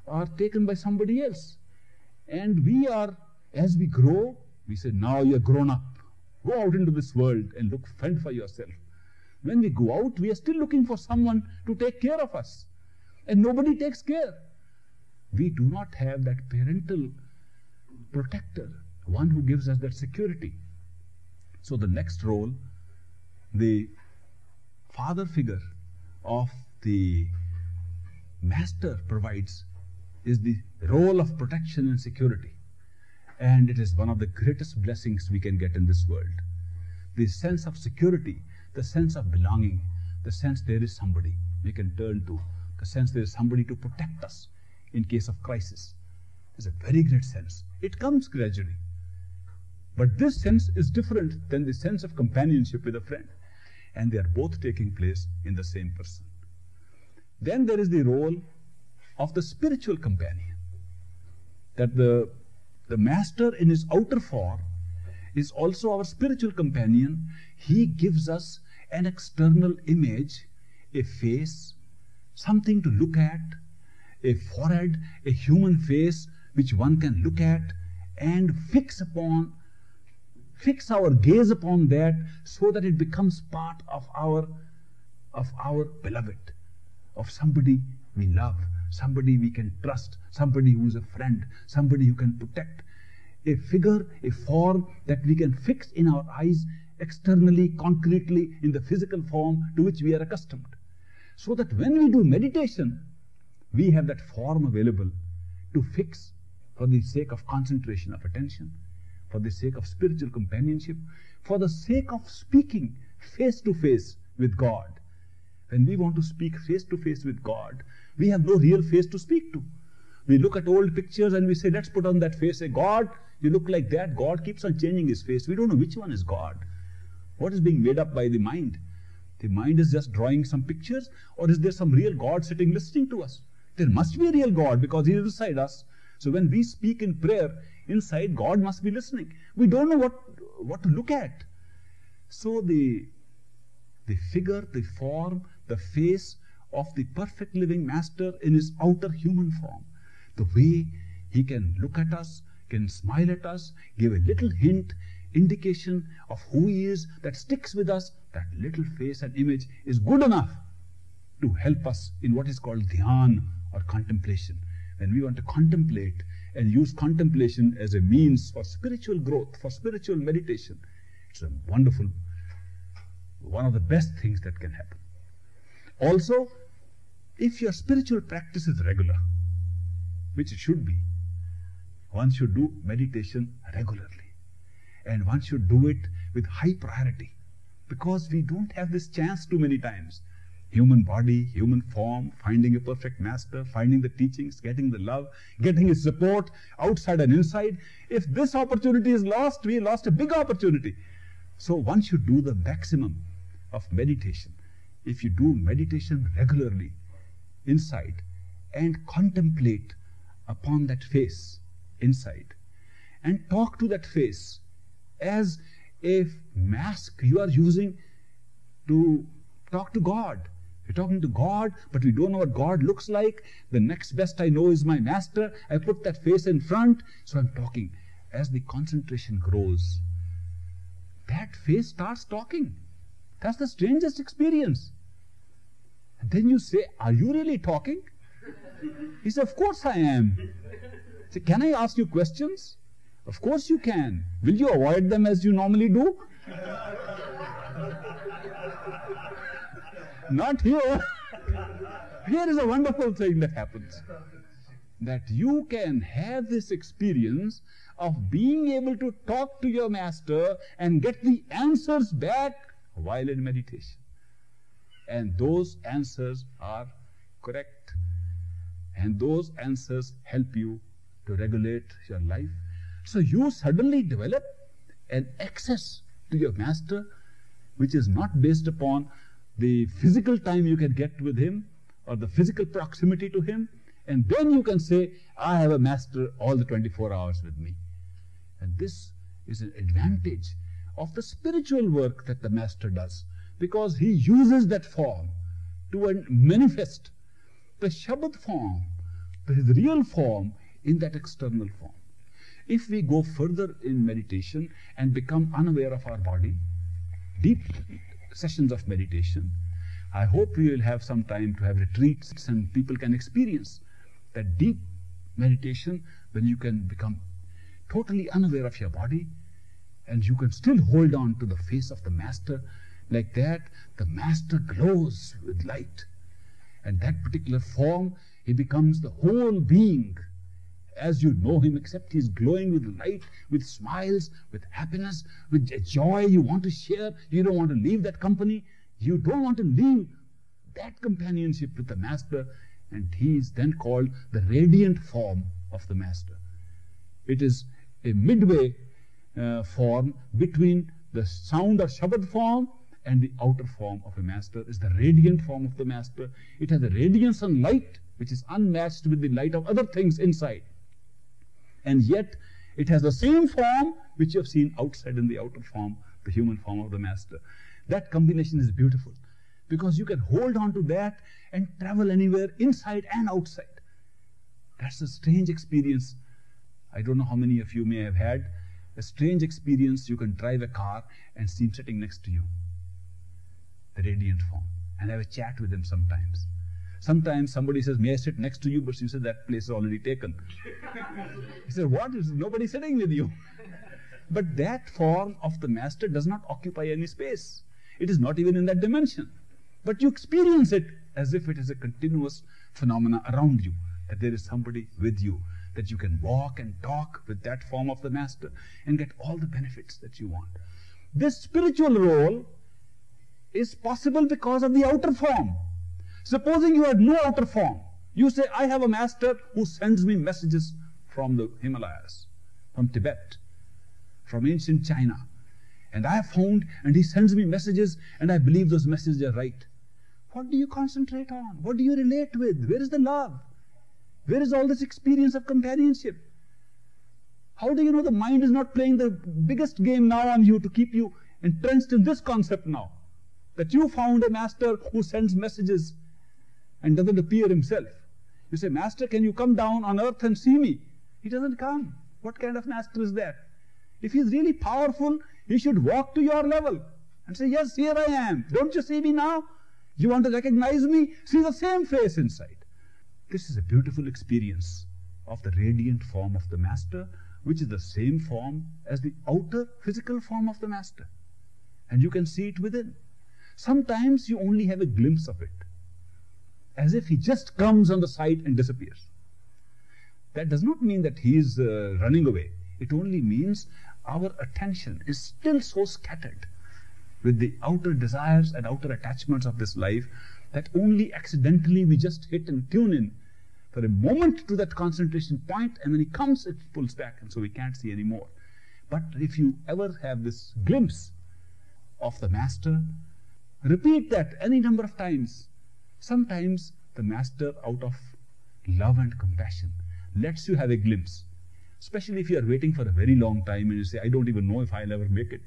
are taken by somebody else. And we are, as we grow, we say, now you're grown up. Go out into this world and look, fend for yourself. When we go out, we are still looking for someone to take care of us. And nobody takes care. We do not have that parental protector one who gives us that security. So the next role, the father figure of the master provides is the role of protection and security. And it is one of the greatest blessings we can get in this world. The sense of security, the sense of belonging, the sense there is somebody we can turn to, the sense there is somebody to protect us in case of crisis is a very great sense. It comes gradually. But this sense is different than the sense of companionship with a friend. And they are both taking place in the same person. Then there is the role of the spiritual companion. That the, the master in his outer form is also our spiritual companion. He gives us an external image, a face, something to look at, a forehead, a human face which one can look at and fix upon fix our gaze upon that so that it becomes part of our of our beloved of somebody we love somebody we can trust somebody who is a friend somebody who can protect a figure a form that we can fix in our eyes externally concretely in the physical form to which we are accustomed so that when we do meditation we have that form available to fix for the sake of concentration of attention for the sake of spiritual companionship, for the sake of speaking face to face with God. When we want to speak face to face with God, we have no real face to speak to. We look at old pictures and we say, let's put on that face. Say, God, you look like that. God keeps on changing his face. We don't know which one is God. What is being made up by the mind? The mind is just drawing some pictures, or is there some real God sitting listening to us? There must be a real God because He is inside us. So when we speak in prayer, inside God must be listening. We don't know what, what to look at. So the, the figure, the form, the face of the perfect living Master in his outer human form, the way he can look at us, can smile at us, give a little hint, indication of who he is that sticks with us, that little face and image is good enough to help us in what is called dhyan or contemplation. When we want to contemplate and use contemplation as a means for spiritual growth, for spiritual meditation, it's a wonderful, one of the best things that can happen. Also, if your spiritual practice is regular, which it should be, one should do meditation regularly. And one should do it with high priority because we don't have this chance too many times. Human body, human form, finding a perfect master, finding the teachings, getting the love, getting his support outside and inside. If this opportunity is lost, we lost a big opportunity. So one should do the maximum of meditation. If you do meditation regularly inside and contemplate upon that face inside and talk to that face as a mask you are using to talk to God. You're talking to God, but we don't know what God looks like. The next best I know is my master. I put that face in front, so I'm talking. As the concentration grows, that face starts talking. That's the strangest experience. And then you say, Are you really talking? He said, Of course I am. Say, Can I ask you questions? Of course you can. Will you avoid them as you normally do? *laughs* Not here. Here is a wonderful thing that happens. That you can have this experience of being able to talk to your master and get the answers back while in meditation. And those answers are correct. And those answers help you to regulate your life. So you suddenly develop an access to your master which is not based upon the physical time you can get with him or the physical proximity to him. And then you can say, I have a master all the 24 hours with me. And this is an advantage of the spiritual work that the master does because he uses that form to manifest the Shabad form, his real form, in that external form. If we go further in meditation and become unaware of our body, deep sessions of meditation, I hope we will have some time to have retreats and people can experience that deep meditation when you can become totally unaware of your body and you can still hold on to the face of the master like that the master glows with light. And that particular form he becomes the whole being. As you know him except he's glowing with light with smiles with happiness with joy you want to share. You don't want to leave that company. You don't want to leave that companionship with the master. And he is then called the radiant form of the master. It is a midway uh, form between the sound or Shabad form and the outer form of a master is the radiant form of the master. It has a radiance and light which is unmatched with the light of other things inside. And yet it has the same form which you have seen outside in the outer form, the human form of the master. That combination is beautiful because you can hold on to that and travel anywhere inside and outside. That's a strange experience. I don't know how many of you may have had a strange experience. You can drive a car and see him sitting next to you the radiant form, and I have a chat with him sometimes. Sometimes somebody says, May I sit next to you? But you said that place is already taken. *laughs* he said, What? Is nobody sitting with you? *laughs* but that form of the master does not occupy any space. It is not even in that dimension. But you experience it as if it is a continuous phenomena around you, that there is somebody with you, that you can walk and talk with that form of the master and get all the benefits that you want. This spiritual role is possible because of the outer form. Supposing you had no outer form, you say, I have a master who sends me messages from the Himalayas, from Tibet, from ancient China. and I have found, and he sends me messages, and I believe those messages are right. What do you concentrate on? What do you relate with? Where is the love? Where is all this experience of companionship? How do you know the mind is not playing the biggest game now on you to keep you entrenched in this concept now? That you found a master who sends messages and doesn't appear himself. You say, Master, can you come down on earth and see me? He doesn't come. What kind of master is that? If he's really powerful, he should walk to your level and say, Yes, here I am. Don't you see me now? You want to recognize me? See the same face inside. This is a beautiful experience of the radiant form of the Master, which is the same form as the outer physical form of the Master. And you can see it within. Sometimes you only have a glimpse of it, as if he just comes on the sight and disappears. That does not mean that he is uh, running away. It only means our attention is still so scattered with the outer desires and outer attachments of this life that only accidentally we just hit and tune in for a moment to that concentration point and when he comes it pulls back and so we can't see anymore. But if you ever have this glimpse of the master, repeat that any number of times. Sometimes the master out of love and compassion lets you have a glimpse. Especially if you are waiting for a very long time and you say, I don't even know if I'll ever make it.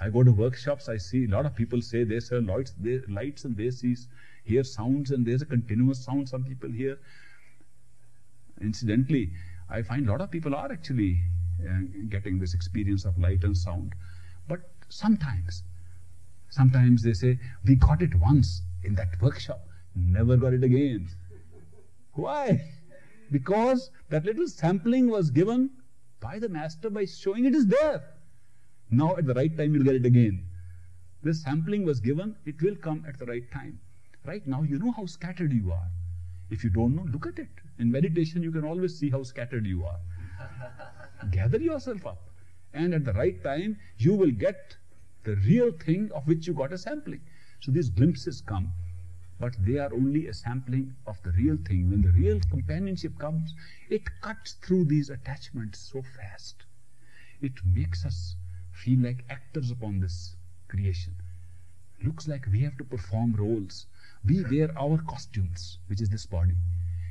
I go to workshops, I see a lot of people say they sell lights, they, lights and they see, hear sounds and there's a continuous sound some people hear. Incidentally, I find a lot of people are actually uh, getting this experience of light and sound. But sometimes, sometimes they say, we got it once in that workshop, never got it again. Why? Because that little sampling was given by the master by showing it is there. Now at the right time you'll get it again. This sampling was given, it will come at the right time. Right now you know how scattered you are. If you don't know, look at it. In meditation you can always see how scattered you are. *laughs* Gather yourself up. And at the right time you will get the real thing of which you got a sampling. So these glimpses come, but they are only a sampling of the real thing. When the real companionship comes, it cuts through these attachments so fast. It makes us feel like actors upon this creation. Looks like we have to perform roles. We wear our costumes, which is this body,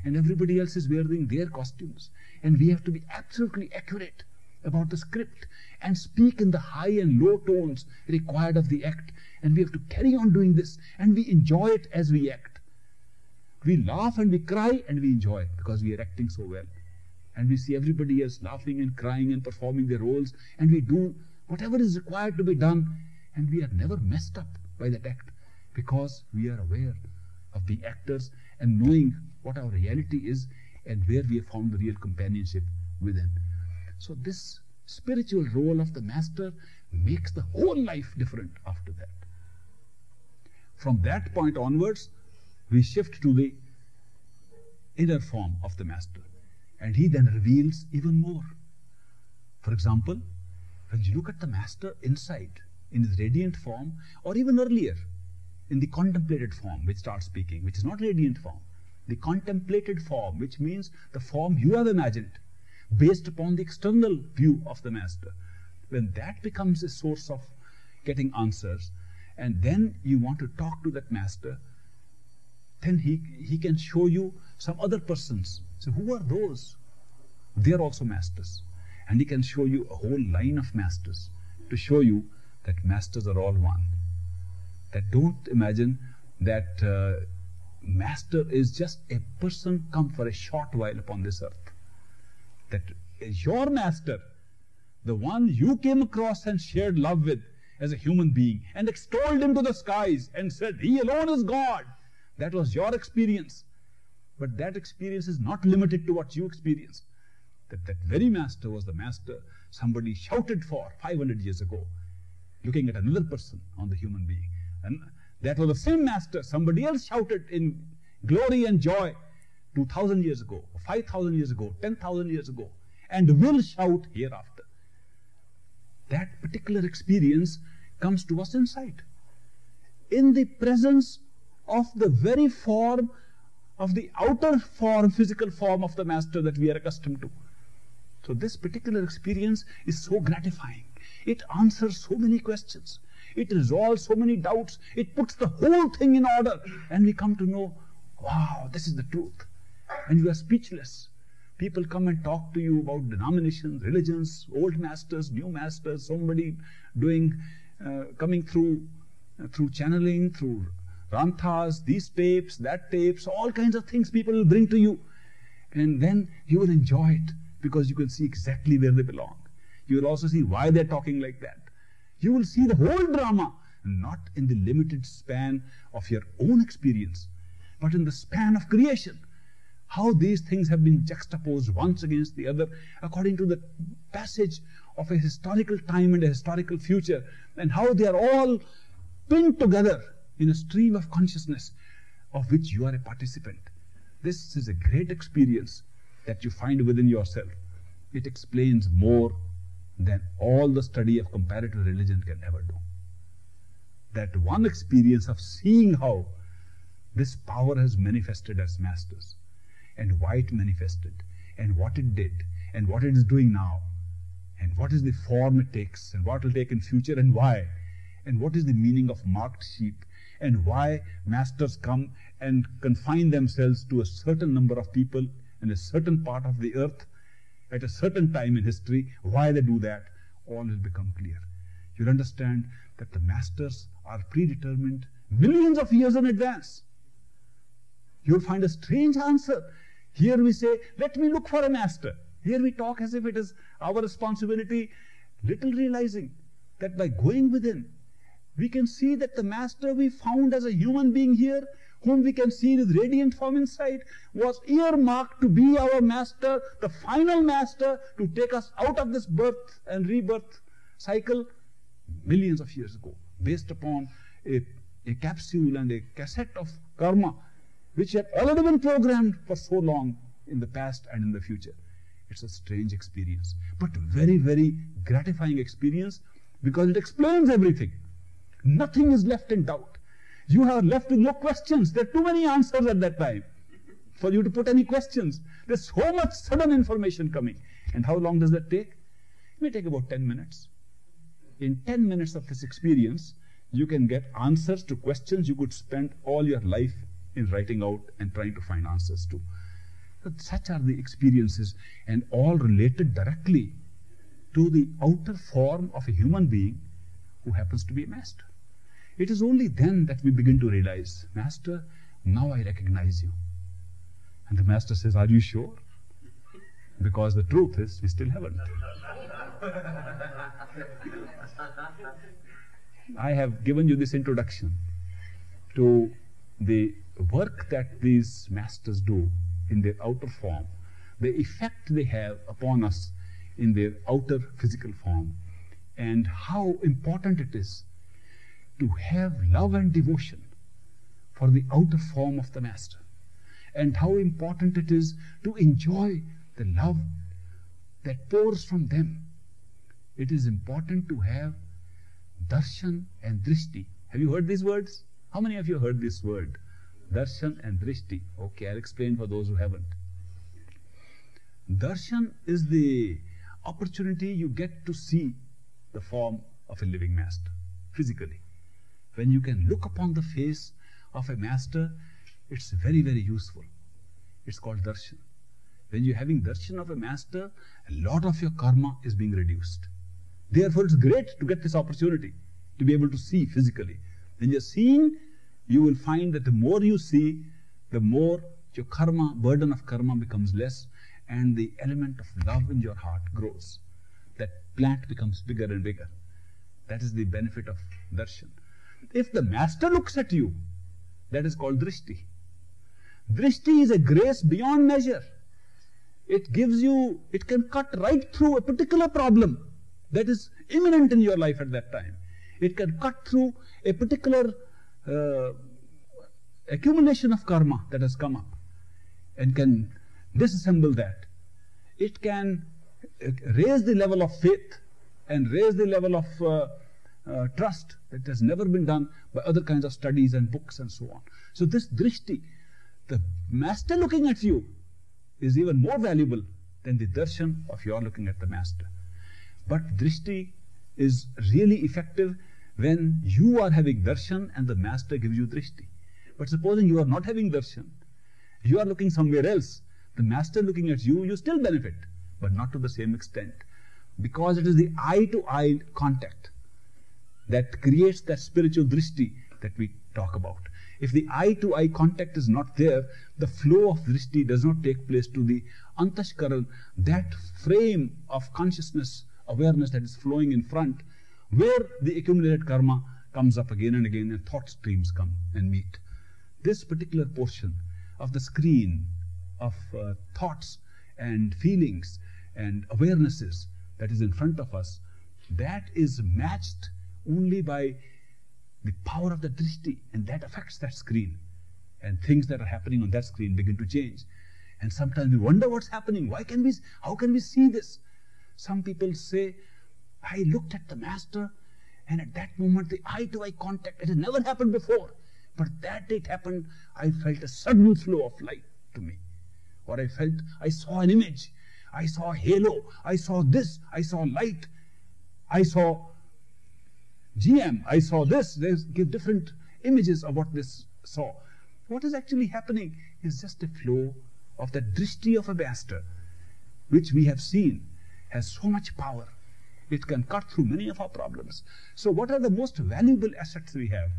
and everybody else is wearing their costumes. And we have to be absolutely accurate about the script and speak in the high and low tones required of the act. And we have to carry on doing this, and we enjoy it as we act. We laugh and we cry and we enjoy because we are acting so well. And we see everybody else laughing and crying and performing their roles, and we do whatever is required to be done, and we are never messed up by that act because we are aware of being actors and knowing what our reality is and where we have found the real companionship within. So, this spiritual role of the master makes the whole life different after that. From that point onwards, we shift to the inner form of the master, and he then reveals even more. For example, when you look at the master inside, in his radiant form, or even earlier, in the contemplated form, which starts speaking, which is not radiant form, the contemplated form, which means the form you have imagined, based upon the external view of the master, when that becomes a source of getting answers, and then you want to talk to that master, then he, he can show you some other persons. So, who are those? They are also masters. And he can show you a whole line of masters to show you that masters are all one. That don't imagine that uh, master is just a person come for a short while upon this earth. That your master, the one you came across and shared love with as a human being, and extolled him to the skies and said, He alone is God. That was your experience. But that experience is not limited to what you experienced. That that very master was the master somebody shouted for 500 years ago, looking at another person on the human being. And that was the same master somebody else shouted in glory and joy 2000 years ago, 5000 years ago, 10,000 years ago, and will shout hereafter. That particular experience comes to us in sight. In the presence of the very form of the outer form, physical form of the master that we are accustomed to. So, this particular experience is so gratifying. It answers so many questions. It resolves so many doubts. It puts the whole thing in order. And we come to know, wow, this is the truth. And you are speechless. People come and talk to you about denominations, religions, old masters, new masters, somebody doing, uh, coming through, uh, through channeling, through Ramthas, these tapes, that tapes, all kinds of things people will bring to you. And then you will enjoy it because you can see exactly where they belong. You will also see why they're talking like that. You will see the whole drama, not in the limited span of your own experience, but in the span of creation. How these things have been juxtaposed once against the other according to the passage of a historical time and a historical future, and how they are all pinned together in a stream of consciousness of which you are a participant. This is a great experience that you find within yourself. It explains more than all the study of comparative religion can ever do. That one experience of seeing how this power has manifested as masters, and why it manifested, and what it did, and what it is doing now, and what is the form it takes, and what it will take in future, and why, and what is the meaning of marked sheep, and why masters come and confine themselves to a certain number of people in a certain part of the earth at a certain time in history, why they do that, all will become clear. You'll understand that the masters are predetermined millions of years in advance. You'll find a strange answer. Here we say, let me look for a master. Here we talk as if it is our responsibility, little realizing that by going within, we can see that the master we found as a human being here whom we can see in his radiant form inside, was earmarked to be our master, the final master, to take us out of this birth and rebirth cycle millions of years ago, based upon a, a capsule and a cassette of karma, which had already been programmed for so long in the past and in the future. It's a strange experience, but very, very gratifying experience because it explains everything. Nothing is left in doubt. You are left with no questions. There are too many answers at that time for you to put any questions. There's so much sudden information coming. And how long does that take? It may take about 10 minutes. In 10 minutes of this experience, you can get answers to questions you could spend all your life in writing out and trying to find answers to. So such are the experiences, and all related directly to the outer form of a human being who happens to be a master. It is only then that we begin to realize, Master, now I recognize you. And the Master says, Are you sure? Because the truth is, we still haven't. *laughs* I have given you this introduction to the work that these masters do in their outer form, the effect they have upon us in their outer physical form, and how important it is to have love and devotion for the outer form of the Master, and how important it is to enjoy the love that pours from them. It is important to have darshan and drishti. Have you heard these words? How many of you heard this word? Darshan and drishti. Okay, I'll explain for those who haven't. Darshan is the opportunity you get to see the form of a living master physically. When you can look upon the face of a master, it's very, very useful. It's called darshan. When you're having darshan of a master, a lot of your karma is being reduced. Therefore, it's great to get this opportunity to be able to see physically. When you're seeing, you will find that the more you see, the more your karma, burden of karma becomes less, and the element of love in your heart grows. That plant becomes bigger and bigger. That is the benefit of darshan. If the master looks at you, that is called drishti. Drishti is a grace beyond measure. It gives you, it can cut right through a particular problem that is imminent in your life at that time. It can cut through a particular uh, accumulation of karma that has come up and can disassemble that. It can uh, raise the level of faith and raise the level of uh, uh, trust that has never been done by other kinds of studies and books and so on. So this drishti, the master looking at you, is even more valuable than the darshan of your looking at the master. But drishti is really effective when you are having darshan and the master gives you drishti. But supposing you are not having darshan, you are looking somewhere else, the master looking at you, you still benefit, but not to the same extent. Because it is the eye to eye contact that creates that spiritual drishti that we talk about. If the eye to eye contact is not there, the flow of drishti does not take place to the antashkaran, that frame of consciousness, awareness that is flowing in front, where the accumulated karma comes up again and again and thought streams come and meet. This particular portion of the screen of uh, thoughts and feelings and awarenesses that is in front of us, that is matched only by the power of the drishti, and that affects that screen. And things that are happening on that screen begin to change. And sometimes we wonder what's happening. Why can we, how can we see this? Some people say, I looked at the master, and at that moment, the eye to eye contact, it had never happened before. But that it happened, I felt a sudden flow of light to me. Or I felt, I saw an image. I saw a halo. I saw this. I saw light. I saw GM. I saw this. They give different images of what this saw. What is actually happening is just a flow of the drishti of a master, which we have seen has so much power. It can cut through many of our problems. So, what are the most valuable assets we have?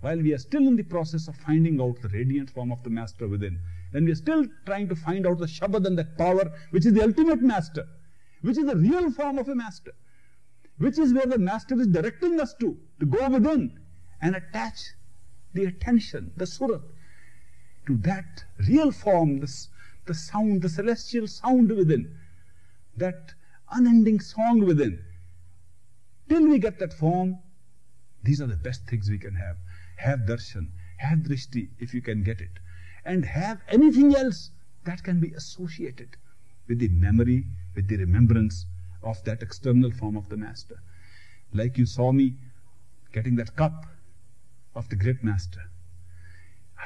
While we are still in the process of finding out the radiant form of the master within, and we are still trying to find out the Shabad and that power, which is the ultimate master, which is the real form of a master, which is where the master is directing us to, to go within and attach the attention, the surat, to that real form, this, the sound, the celestial sound within, that unending song within. Till we get that form, these are the best things we can have. Have darshan, have drishti if you can get it, and have anything else that can be associated with the memory, with the remembrance of that external form of the Master. Like you saw me getting that cup of the great Master.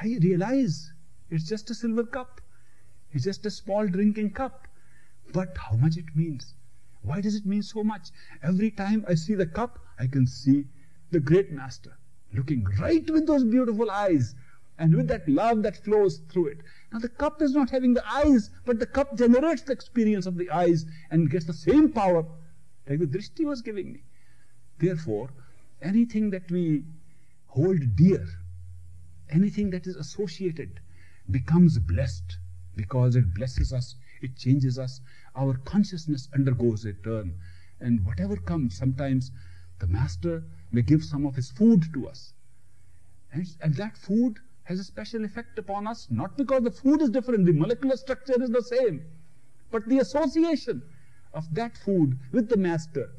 I realize it's just a silver cup. It's just a small drinking cup. But how much it means. Why does it mean so much? Every time I see the cup, I can see the great Master looking right with those beautiful eyes and with that love that flows through it. Now, the cup is not having the eyes, but the cup generates the experience of the eyes and gets the same power like the drishti was giving me. Therefore, anything that we hold dear, anything that is associated, becomes blessed because it blesses us, it changes us, our consciousness undergoes a turn. And whatever comes, sometimes the master may give some of his food to us. And, and that food has a special effect upon us, not because the food is different, the molecular structure is the same, but the association of that food with the Master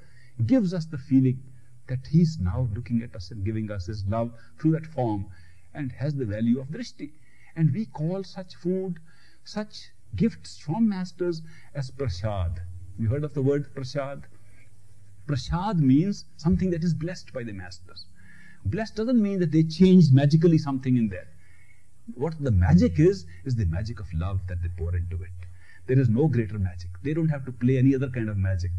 gives us the feeling that He's now looking at us and giving us His love through that form and has the value of drishti. And we call such food, such gifts from Masters as prasad. You heard of the word prasad? Prasad means something that is blessed by the Masters. Blessed doesn't mean that they change magically something in there. What the magic is, is the magic of love that they pour into it. There is no greater magic. They don't have to play any other kind of magic.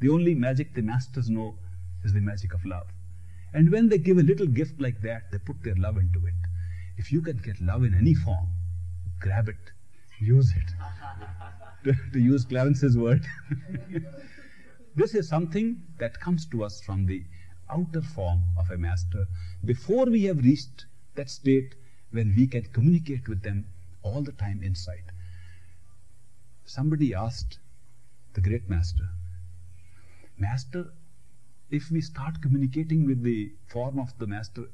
The only magic the masters know is the magic of love. And when they give a little gift like that, they put their love into it. If you can get love in any form, grab it, use it. to, *laughs* to use Clarence's word. *laughs* this is something that comes to us from the outer form of a master before we have reached that state when we can communicate with them all the time inside. Somebody asked the great master, Master, if we start communicating with the form of the master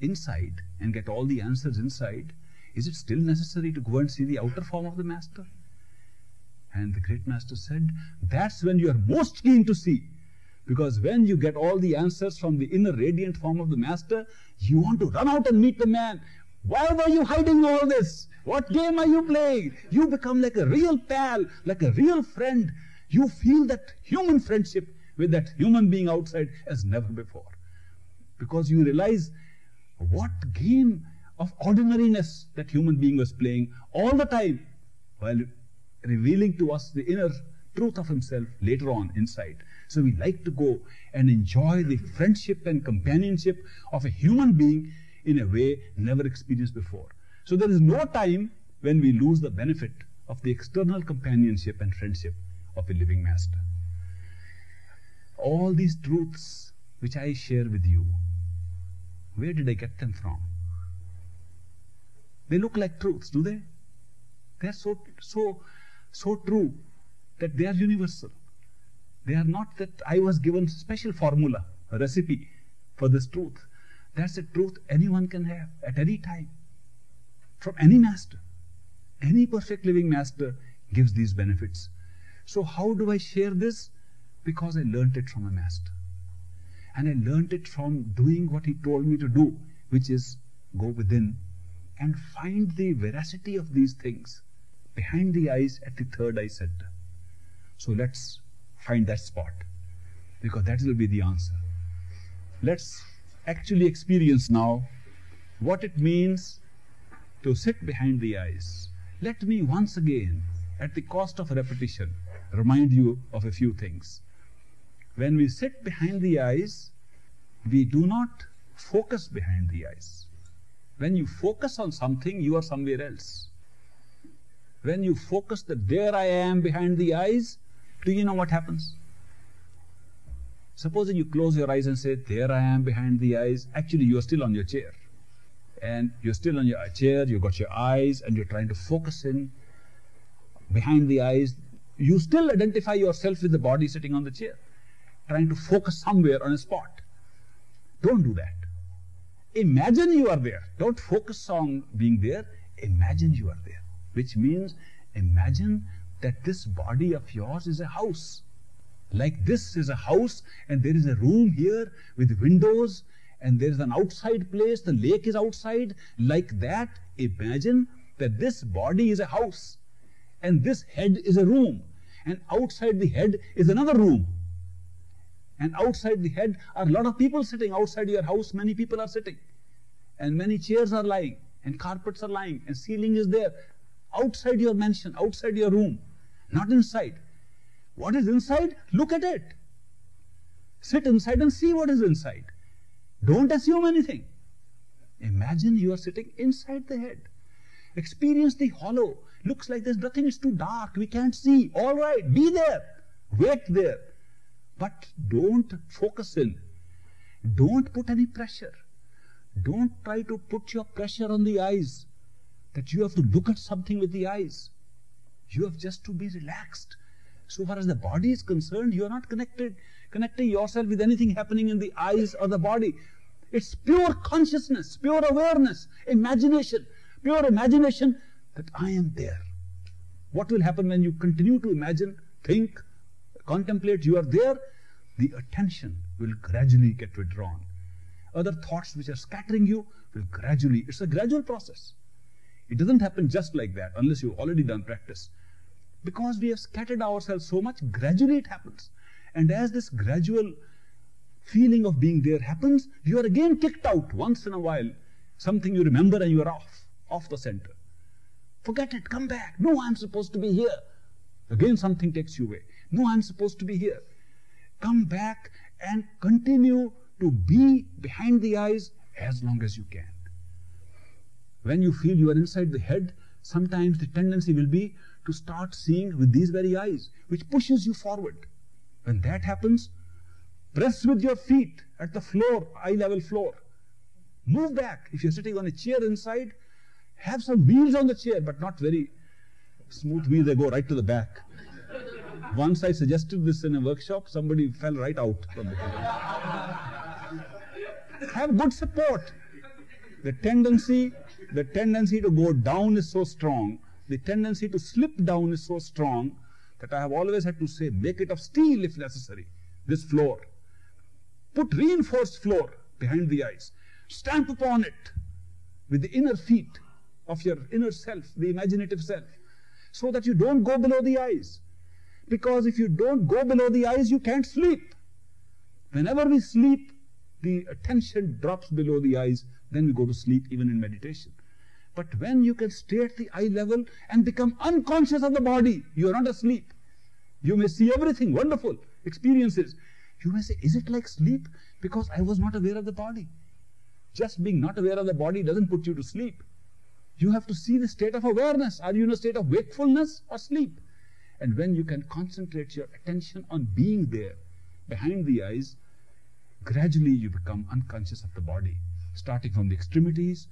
inside and get all the answers inside, is it still necessary to go and see the outer form of the master? And the great master said, That's when you are most keen to see. Because when you get all the answers from the inner radiant form of the master, you want to run out and meet the man. Why were you hiding all this? What game are you playing? You become like a real pal, like a real friend. You feel that human friendship with that human being outside as never before. Because you realize what game of ordinariness that human being was playing all the time while revealing to us the inner truth of himself later on inside. So we like to go and enjoy the friendship and companionship of a human being in a way never experienced before. So there is no time when we lose the benefit of the external companionship and friendship of a living master. All these truths which I share with you, where did I get them from? They look like truths, do they? They are so so so true that they are universal. They are not that I was given special formula, a recipe for this truth. That's a truth anyone can have at any time. From any master. Any perfect living master gives these benefits. So how do I share this? Because I learnt it from a master. And I learnt it from doing what he told me to do, which is go within and find the veracity of these things behind the eyes at the third eye center. So let's find that spot because that will be the answer. Let's actually experience now what it means to sit behind the eyes. Let me once again, at the cost of repetition, remind you of a few things. When we sit behind the eyes, we do not focus behind the eyes. When you focus on something, you are somewhere else. When you focus that there I am behind the eyes, do you know what happens? Supposing you close your eyes and say, There I am behind the eyes, actually you are still on your chair. And you're still on your chair, you've got your eyes, and you're trying to focus in behind the eyes. You still identify yourself with the body sitting on the chair, trying to focus somewhere on a spot. Don't do that. Imagine you are there. Don't focus on being there. Imagine you are there. Which means imagine that this body of yours is a house. Like this is a house, and there is a room here with windows, and there is an outside place, the lake is outside. Like that, imagine that this body is a house, and this head is a room, and outside the head is another room. And outside the head are a lot of people sitting. Outside your house, many people are sitting. And many chairs are lying, and carpets are lying, and ceiling is there. Outside your mansion, outside your room, not inside. What is inside? Look at it. Sit inside and see what is inside. Don't assume anything. Imagine you are sitting inside the head. Experience the hollow. Looks like there's nothing, it's too dark, we can't see. All right, be there. Wait there. But don't focus in. Don't put any pressure. Don't try to put your pressure on the eyes that you have to look at something with the eyes. You have just to be relaxed. So far as the body is concerned, you are not connected, connecting yourself with anything happening in the eyes or the body. It's pure consciousness, pure awareness, imagination, pure imagination that I am there. What will happen when you continue to imagine, think, contemplate, you are there? The attention will gradually get withdrawn. Other thoughts which are scattering you will gradually, it's a gradual process. It doesn't happen just like that unless you've already done practice. Because we have scattered ourselves so much, gradually it happens. And as this gradual feeling of being there happens, you are again kicked out once in a while. Something you remember and you are off, off the center. Forget it, come back. No, I'm supposed to be here. Again, something takes you away. No, I'm supposed to be here. Come back and continue to be behind the eyes as long as you can. When you feel you are inside the head, sometimes the tendency will be to start seeing with these very eyes, which pushes you forward. When that happens, press with your feet at the floor, eye level floor. Move back. If you're sitting on a chair inside, have some wheels on the chair, but not very smooth wheels, they go right to the back. Once I suggested this in a workshop, somebody fell right out from the Have good support. The tendency, the tendency to go down is so strong, the tendency to slip down is so strong that I have always had to say, make it of steel if necessary, this floor. Put reinforced floor behind the eyes. Stamp upon it with the inner feet of your inner self, the imaginative self, so that you don't go below the eyes. Because if you don't go below the eyes, you can't sleep. Whenever we sleep, the attention drops below the eyes, then we go to sleep even in meditation. But when you can stay at the eye level and become unconscious of the body, you are not asleep. You may see everything, wonderful. experiences. You may say, Is it like sleep? Because I was not aware of the body. Just being not aware of the body doesn't put you to sleep. You have to see the state of awareness. Are you in a state of wakefulness or sleep? And when you can concentrate your attention on being there behind the eyes, gradually you become unconscious of the body, starting from the extremities,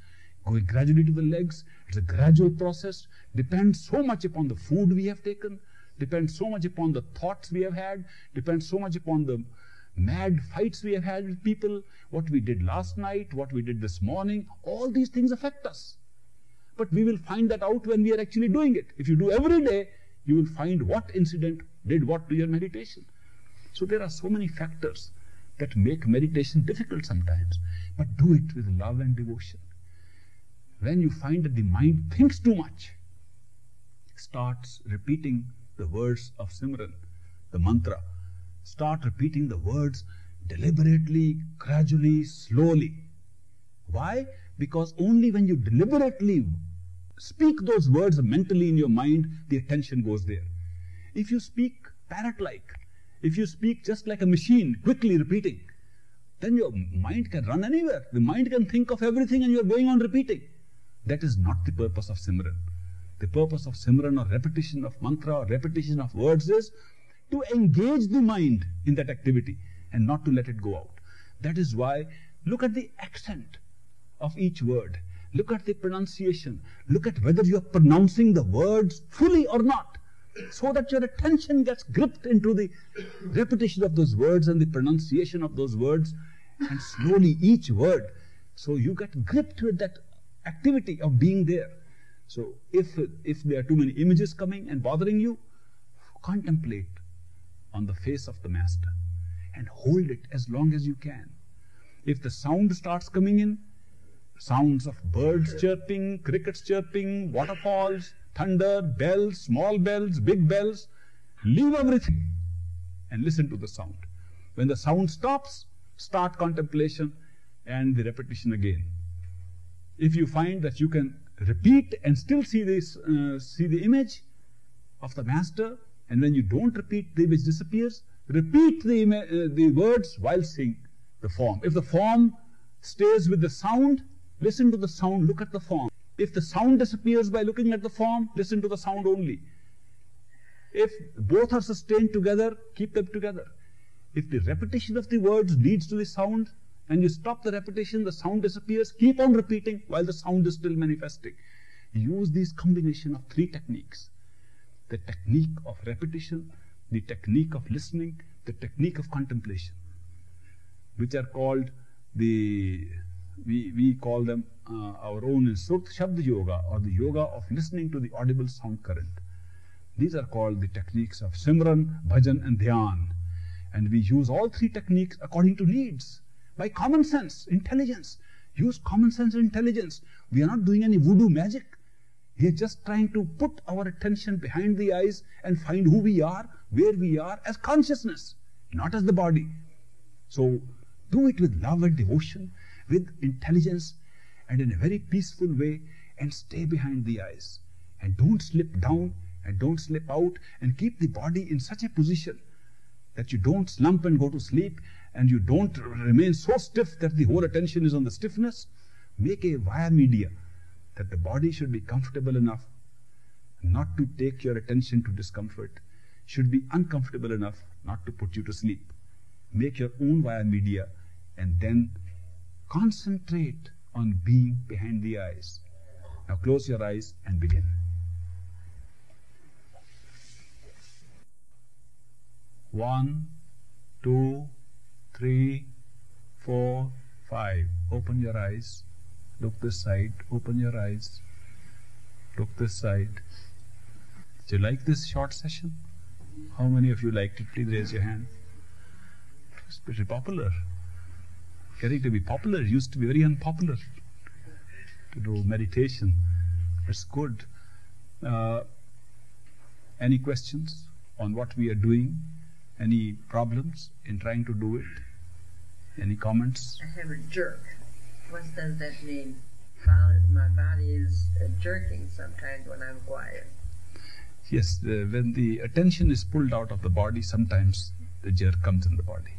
going gradually to the legs. It's a gradual process, depends so much upon the food we have taken, depends so much upon the thoughts we have had, depends so much upon the mad fights we have had with people, what we did last night, what we did this morning. All these things affect us. But we will find that out when we are actually doing it. If you do every day, you will find what incident did what to your meditation. So there are so many factors that make meditation difficult sometimes. But do it with love and devotion. When you find that the mind thinks too much, starts repeating the words of Simran, the mantra. Start repeating the words deliberately, gradually, slowly. Why? Because only when you deliberately speak those words mentally in your mind, the attention goes there. If you speak parrot like, if you speak just like a machine, quickly repeating, then your mind can run anywhere. The mind can think of everything and you're going on repeating. That is not the purpose of Simran. The purpose of Simran or repetition of mantra or repetition of words is to engage the mind in that activity and not to let it go out. That is why look at the accent of each word. Look at the pronunciation. Look at whether you are pronouncing the words fully or not. So that your attention gets gripped into the repetition of those words and the pronunciation of those words and slowly each word. So you get gripped with that activity of being there. So if, if there are too many images coming and bothering you, contemplate on the face of the Master and hold it as long as you can. If the sound starts coming in, sounds of birds chirping, crickets chirping, waterfalls, thunder, bells, small bells, big bells, leave everything and listen to the sound. When the sound stops, start contemplation and the repetition again. If you find that you can repeat and still see this, uh, see the image of the master, and when you don't repeat, the image disappears. Repeat the, uh, the words while seeing the form. If the form stays with the sound, listen to the sound, look at the form. If the sound disappears by looking at the form, listen to the sound only. If both are sustained together, keep them together. If the repetition of the words leads to the sound, and you stop the repetition, the sound disappears, keep on repeating while the sound is still manifesting. Use these combination of three techniques. The technique of repetition, the technique of listening, the technique of contemplation, which are called the, we, we call them uh, our own Surat Shabd Yoga or the yoga of listening to the audible sound current. These are called the techniques of Simran, Bhajan and Dhyan. And we use all three techniques according to needs by common sense, intelligence. Use common sense and intelligence. We are not doing any voodoo magic. We are just trying to put our attention behind the eyes and find who we are, where we are as consciousness, not as the body. So do it with love and devotion, with intelligence and in a very peaceful way and stay behind the eyes. And don't slip down and don't slip out and keep the body in such a position that you don't slump and go to sleep and you don't remain so stiff that the whole attention is on the stiffness, make a via media that the body should be comfortable enough not to take your attention to discomfort, should be uncomfortable enough not to put you to sleep. Make your own via media and then concentrate on being behind the eyes. Now close your eyes and begin. One, two, three, four, five. Open your eyes. Look this side. Open your eyes. Look this side. Do you like this short session? How many of you liked it? Please raise your hand. It's pretty popular. Getting to be popular used to be very unpopular. To do meditation. It's good. Uh, any questions on what we are doing? Any problems in trying to do it? Any comments? I have a jerk. What does that mean? My body is uh, jerking sometimes when I'm quiet. Yes, when the attention is pulled out of the body, sometimes the jerk comes in the body.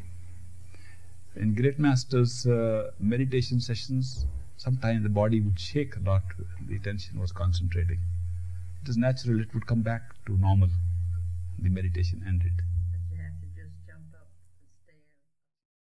In great masters' uh, meditation sessions, sometimes the body would shake a lot, the attention was concentrating. It is natural, it would come back to normal. The meditation ended.